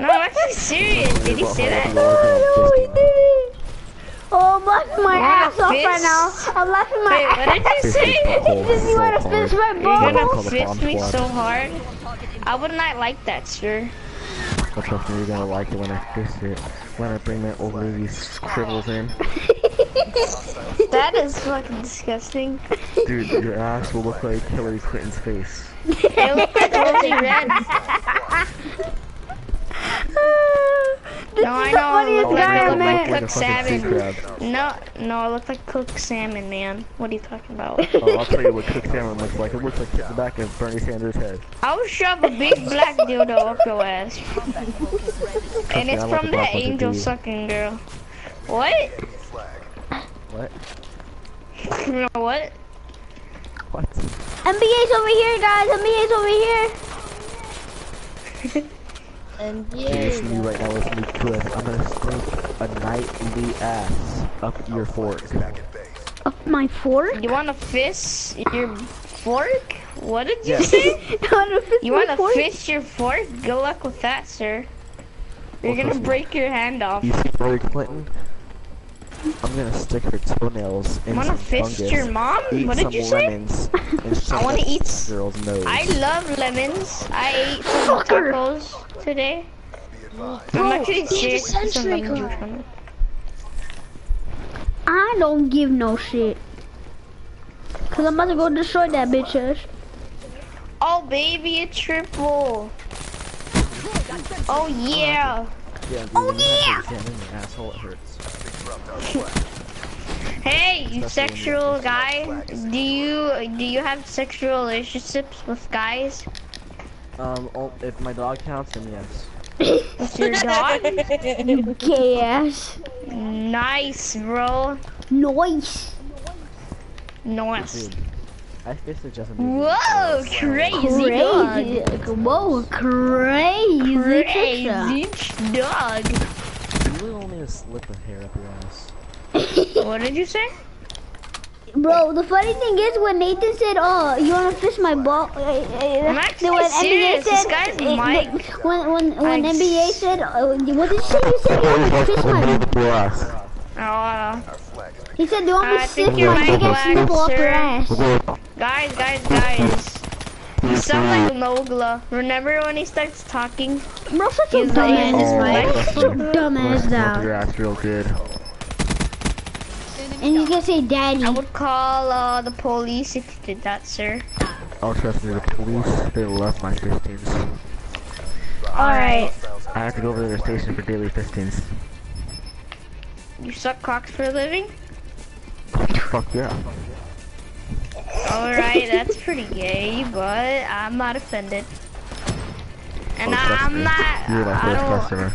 No, I'm actually serious. Did he say that? no, he didn't. Oh, I'm laughing my Wanna ass off right now. I'm laughing my Wait, what did you say? He says you want to fist my You're gonna fist me so hard. I would not like that, sir. But trust me, you're gonna like it when I fist it. When I bring my old lady scribbles in. (laughs) That is fucking disgusting. Dude, your ass will look like Hillary Clinton's face. (laughs) It looks like Rosy Red. (laughs) This No, I is the know, funniest look guy like I a met. cooked Like a salmon. No, no, it looked like cooked salmon, man. What are you talking about? (laughs) Oh, I'll tell you what cooked salmon looks like. It looks like the back of Bernie Sanders' head. I will shove a big black dildo up your ass. And it's I like from the that angel sucking girl. What? What? (laughs) You know what? What? NBA's over here, guys. NBA's over here. (laughs) And Can you me yeah, right now? Listen to me good. I'm gonna stick a knightly ass up your fork. Back at base. Up my fork? You want to fist your fork? What did you Yes. say? (laughs) You want to fist You my want to fork? fish your fork? Good luck with that, sir. You're gonna break your hand off. You see Hillary Clinton? I'm gonna stick her toenails in Wanna some fist fungus, your mom? eat What some you say? lemons, and (laughs) shove wanna eat- girl's nose. I love lemons. I ate some Fucker. tacos today. I'm actually he had a serious. with lemon gun. juice on it. I don't give no shit. Cause I'm about to go destroy that bitch ass. Oh baby, a triple. Oh yeah. Oh Yeah, dude, Oh, when you have yeah! Hey, you sexual guy. Do you do you have sexual relationships with guys? Um, oh, if my dog counts, then yes. With your dog? (laughs) Gay ass. nice, bro. Nice. Nice. Dude, I fisted Justin Bieber. Whoa, crazy dog. Crazy. Whoa, crazy. Crazy dog. You really want me to slip a hair up your ass? What did you say? Bro, the funny thing is when Nathan said, "Oh, you wanna fish my ball?" Uh, uh, I'm actually when serious. This said, guy's uh, mic. When when when I- NBA said, uh, "What did you say?" You said, "You wanna fish my?" Your ass. Oh, Our flag has been He said, "Do you want me I to think stick you're my right, big ass Black, nipple up your ass?" guys, guys, guys. You sound like Nogla. Remember when he starts talking? Bro, such a He's like, dumbass. "This mic." Bro, such a dumbass Smoke now. your ass real good. And he's gonna say, "Daddy." I would call uh, the police if you did that, sir. Oh, trust me, the police, they love my fistings. Alright. I have to go over to the station for daily fistings. You suck cocks for a living? Fuck yeah. Alright, that's pretty gay, but I'm not offended. And Oh, I'm me. not. You're my first don't. customer.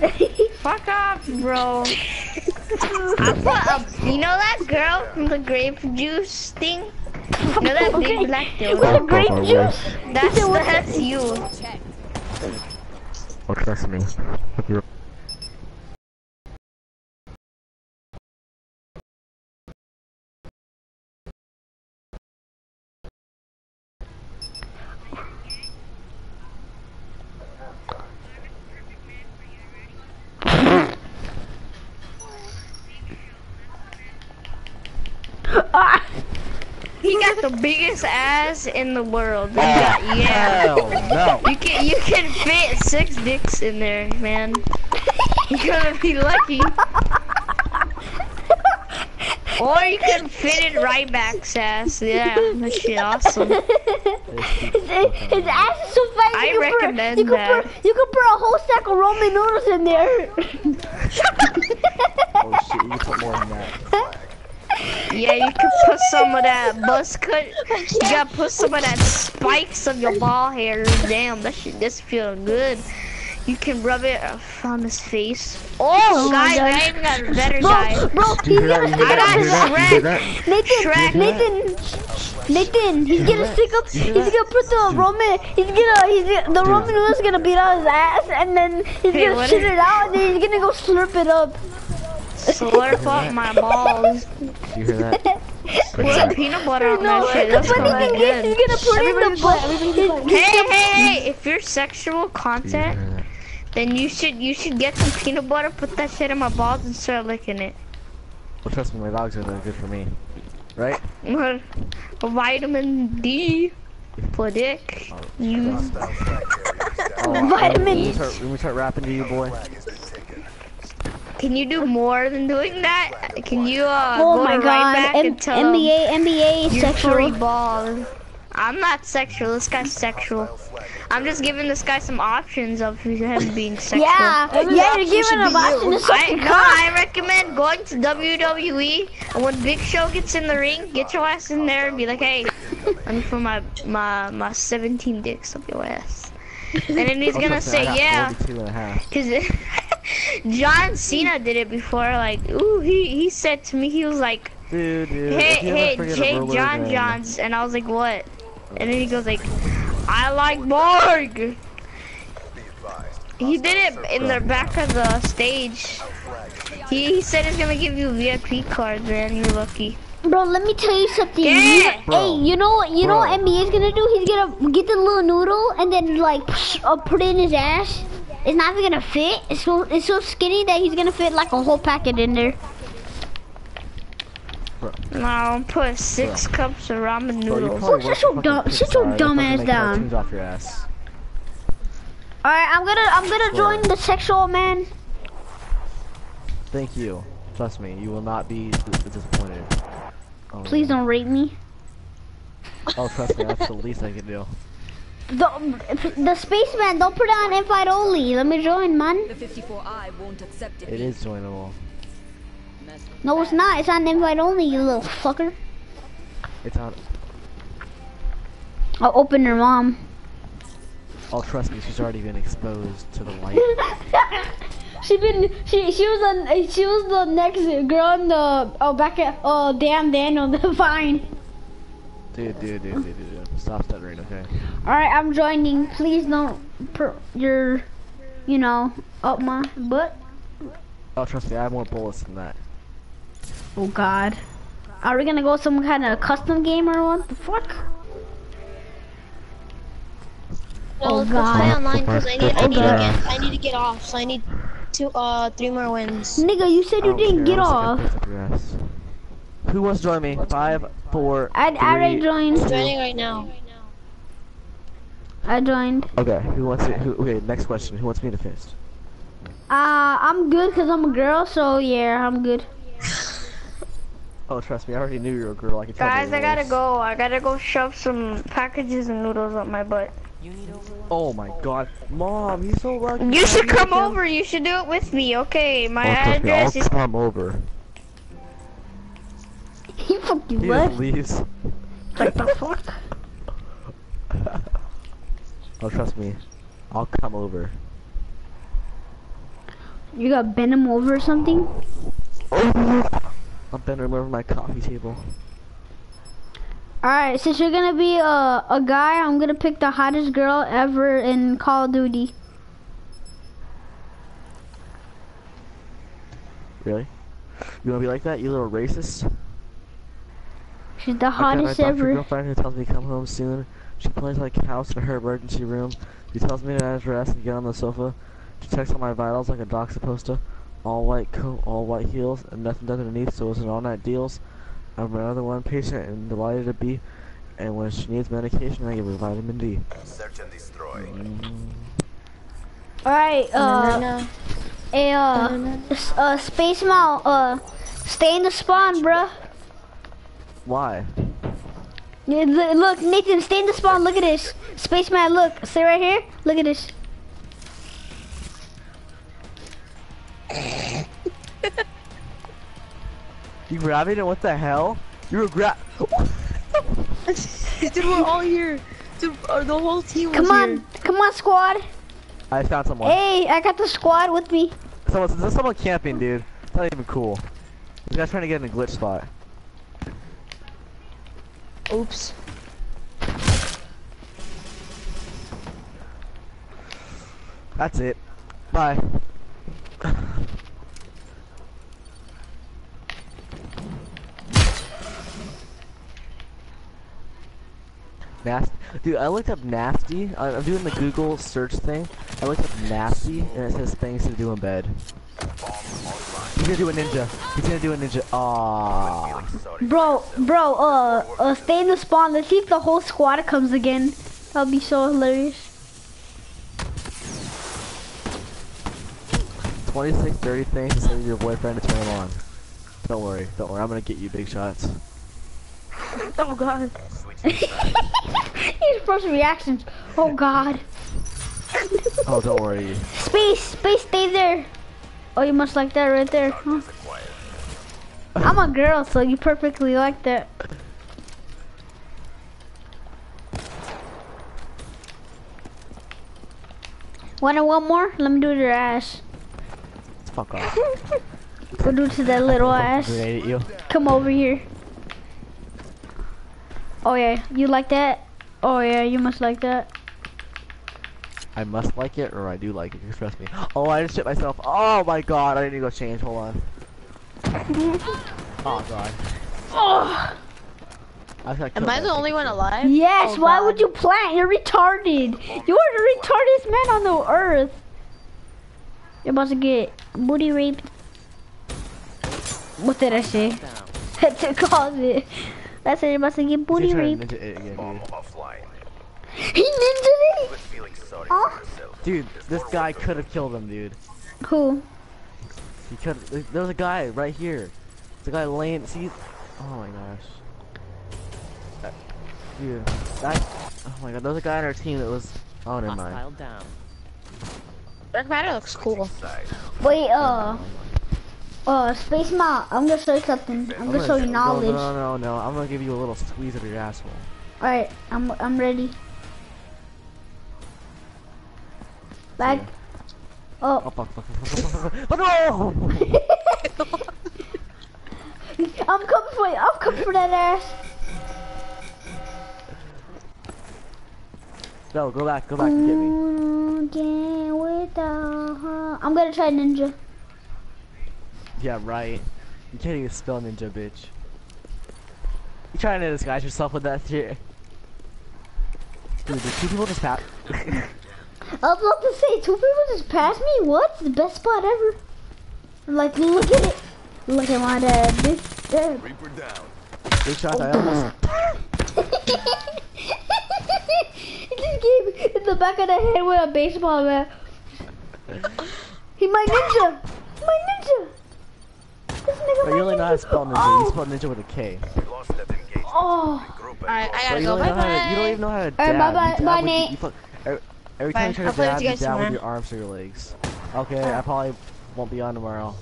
(laughs) Fuck off, bro. (laughs) I put a, you know that girl from the grape juice thing? You know that big black With dildo? the grape juice. That's that's you. Oh, trust me. You're Ah, He got the biggest ass in the world. He got- yeah. Hell no! You can you can fit six dicks in there, man. You're gonna be lucky. Or you can fit it right back, sass. Yeah, that shit awesome. his, his ass is so fat. I you can put- recommend you can that. Put, you can put a whole stack of ramen noodles in there. Oh shit, you can put more than that. (laughs) Yeah, you can put some of that buzz cut. You gotta put some of that spikes on your ball hair. Damn, that shit just feel good. You can rub it on his face. Oh, Oh guys, God. I even got a better Bro, guy. bro, Do you he's hear that? gonna You stick hear up. that? You hear that? You hear that? Nathan, Shrek. Nathan, Nathan, he's gonna stick up. He's gonna put the Roman. He's gonna, he's gonna, the Roman was gonna beat out his ass, and then he's Hey, gonna shit is- it out, and then he's gonna go slurp it up. Slurp up my (laughs) balls. You hear that? (laughs) Put some peanut butter on No, that shit. the That's funny gonna be is, he's gonna put in the butt. Hey, hey, hey! If you're sexual Do you content, hear then you should you should get some peanut butter, put that shit in my balls, and start licking it. Well, trust me, my dogs are doing good for me. Right? Vitamin D for dick. Oh, you Hostile flag carrier is down. Oh, Vitamin When E. we start, when we start rapping to you, boy. Flag has been taken. Can you do more than doing that? Can you uh Oh go my to god, right back M- and tell them NBA, NBA, you're furry sexual. balls? I'm not sexual. This guy's sexual. I'm just giving this guy some options of him being (laughs) sexual. Yeah, yeah, you're giving him option to suck I, your no. I recommend going to WWE and when Big Show gets in the ring, get your ass in there and be like, hey, I'm for my my my 17 dicks up your ass. (laughs) And then he's gonna trust me, I say, yeah, 42 and a half. (laughs) because (laughs) John Cena did it before. Like, ooh, he he said to me, he was like, Dude, dude. hey, if you ever hey, forget a Jake ruler, John then- Johns, and I was like, what? And then he goes like, I like Borg. He did it in the back of the stage. Flag has been He, he said he's gonna give you VIP cards, man. You're lucky. Bro, let me tell you something. Yeah. You- Bro. Hey, you know what? You know what Bro. NBA is gonna do? He's gonna get the little noodle and then like uh, put it in his ass. It's not even gonna fit. It's so it's so skinny that he's gonna fit like a whole packet in there. Now put six cups of ramen Bro, you noodles. probably Sit work your dumb- fucking sit your dumb ass down. cartoons off your ass. All right, I'm gonna I'm gonna join the sexual man. Thank you. Trust me, you will not be disappointed. Oh, Please man. don't rape me. Oh, trust me, that's the (laughs) least I can do. The the spaceman, don't put it on invite only. Let me join, man. The 54I won't accept it. It is joinable. No, it's not. It's on invite only, you little fucker. It's on. I'll open your mom. Oh, trust me, she's already been exposed to the light. (laughs) she been she she was on she was the next girl in the oh back at oh damn Daniel the (laughs) fine. Dude, dude, dude, dude, dude, dude. Stop stuttering, okay? All right, I'm joining. Please don't put your you know up my butt. Oh, trust me, I have more bullets than that. Oh God, are we gonna go some kind of custom game or what the fuck? No, Oh, let's, let's play God. online because I need, I Oh, need to God. get, I need to get off. So I need two, uh, three more wins. Nigga, you said you don't didn't care, get off. gonna piss up your ass. Who wants to join me? Five, four, I I already three, joined. two- Joining right now. I joined. Okay, who wants to? Who, okay, next question. Who wants me to fist? Uh, I'm good because I'm a girl, so yeah, I'm good. Oh, trust me, I already knew you were a girl. I could tell. Guys, I gotta go. I gotta go shove some packages and noodles up my butt. Oh my god, mom, he's so lucky. You should come over. You should do it with me. Okay, my Oh, trust me, I'll address is. come over. He fucking He left. just leaves. What the fuck? (laughs) Oh, trust me, I'll come over. You got bend him over or something? I'll bend him over my coffee table. Alright, since you're gonna be a, a guy, I'm gonna pick the hottest girl ever in Call of Duty. Really? You wanna be like that, you little racist? She's the I got my hottest ever. girlfriend who tells me to come home soon. She plays like house in her emergency room. She tells me to address and get on the sofa. She checks on my vitals like a doc's supposed to. All white coat, all white heels, and nothing done underneath, so it's an all night deals. I'm another one patient and delighted to be. And when she needs medication, I give her vitamin D. Search and destroy. Alright, uh, no, a, uh, s- uh, Space Mouse, uh, stay in the spawn, bruh. Why? Look, look, Nathan, stay in the spawn. Look at this. Spaceman, look. Stay right here. Look at this. (laughs) You grabbing it? What the hell? You were grab. (laughs) Dude, we're all here. Dude, uh, the whole team was Come on, here. come on, squad. I found someone. Hey, I got the squad with me. Someone, there's someone camping, dude. It's not even cool. This guy's trying to get in a glitch spot. Oops. That's it. Bye. (laughs) Nasty. Dude, I looked up nasty. I'm doing the Google search thing. I looked up nasty, and it says things to do in bed. He's gonna do a ninja. He's gonna do a ninja. Aww. Bro, bro, uh, uh, stay in the spawn. Let's see if the whole squad comes again. That'll be so hilarious. 26 dirty things to say to your boyfriend to turn him on. Don't worry, don't worry. I'm gonna get you big shots. Oh god. (laughs) His first reactions. Oh God. Oh, don't worry. Space, space, stay there. Oh, you must like that right there. Huh? I'm a girl, so you perfectly like that. Wanna one more? Let me do your ass. Fuck off. (laughs) We'll do to that little ass. You. Come over here. Oh yeah, you like that? Oh yeah, you must like that. I must like it, or I do like it. Just trust me. Oh, I just shit myself. Oh my god, I need to go change. Hold on. oh god. Oh. I Am I the only one alive? Yes, Oh, why God. would you plant? You're retarded. You are the retardedest man on the earth. You're about to get booty raped. What did I say? (laughs) to cause it. I said you're about to get booty raped. Ninja it again, Bomb dude. offline. He ninja Quit feeling sorry Huh? Dude, this guy could have killed him, dude. it. Who? He could. There was a guy right here. The guy laying. See? Oh my gosh. That, dude, that. Oh my god, there was a guy on our team that was. Oh, never mind. Down. Dark Matter looks cool. Wait, uh, uh, Space Mount. I'm gonna show you something. I'm gonna show you no, knowledge. No, no, no, no. I'm gonna give you a little squeeze of your asshole. All right, I'm I'm ready. Like, Oh oh, fuck, fuck, fuck, fuck, fuck, no! (laughs) I'm coming for you. I'm coming for that ass. No, go back, go back and get me. Again without her. I'm gonna try ninja. Yeah, right. You can't even spell ninja, bitch. You trying to disguise yourself with that shit? Dude, did two people just pass? (laughs) I was about to say, two people just passed me. What? The best spot ever. Like, look at it. Look at my dad. This. Dad. Reaper down. Big shot, I almost. (laughs) he just gave me in the back of the head with a baseball bat. He my ninja. My ninja. This nigga But you only know how to spell ninja. Oh. You spell ninja with a K. We lost that engagement. Oh. Alright, I gotta you go. don't, Bye know how to, you don't bye. even know how to Alright, dab. bye-bye. You Bye, Nate. you fuck- every, every Bye. time you try to play with dab, you you guys dab with your arms or your legs. Okay, I probably won't be on tomorrow.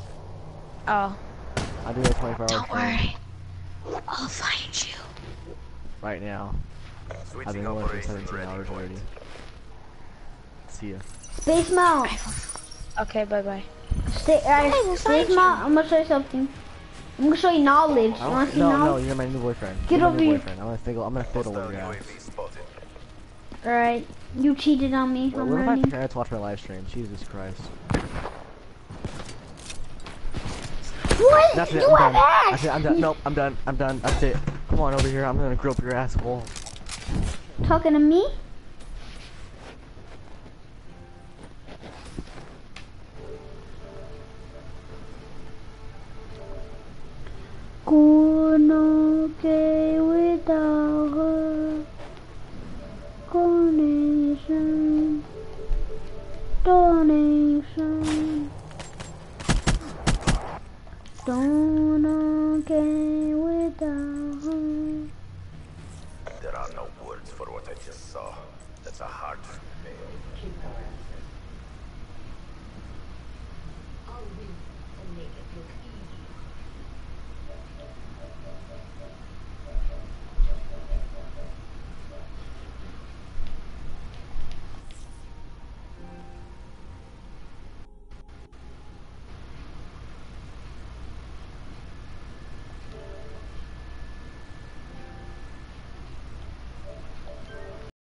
Oh, I'll do a 24 hour don't stream worry. I'll find you. right now. I've been going for 17 hours already. See ya. Space Mount. Okay, bye bye. Stay, alright, Space Mount. I'm gonna show you something. I'm gonna show you knowledge. You wanna see no, no, you're my new boyfriend. Get you're over here. boyfriend. I'm gonna fiddle, I'm gonna fiddle Hostile with your ass. UAV spotted. Alright. You cheated on me. Well, I'm what if my parents watch my live stream? Jesus Christ. What? That's it. you I'm have done. ass. That's it. I'm done. Nope. I'm done. I'm done. That's it. Come on over here. I'm gonna grope your asshole. Talking to me? Couldn't without her. Connection. Donation. Okay without her.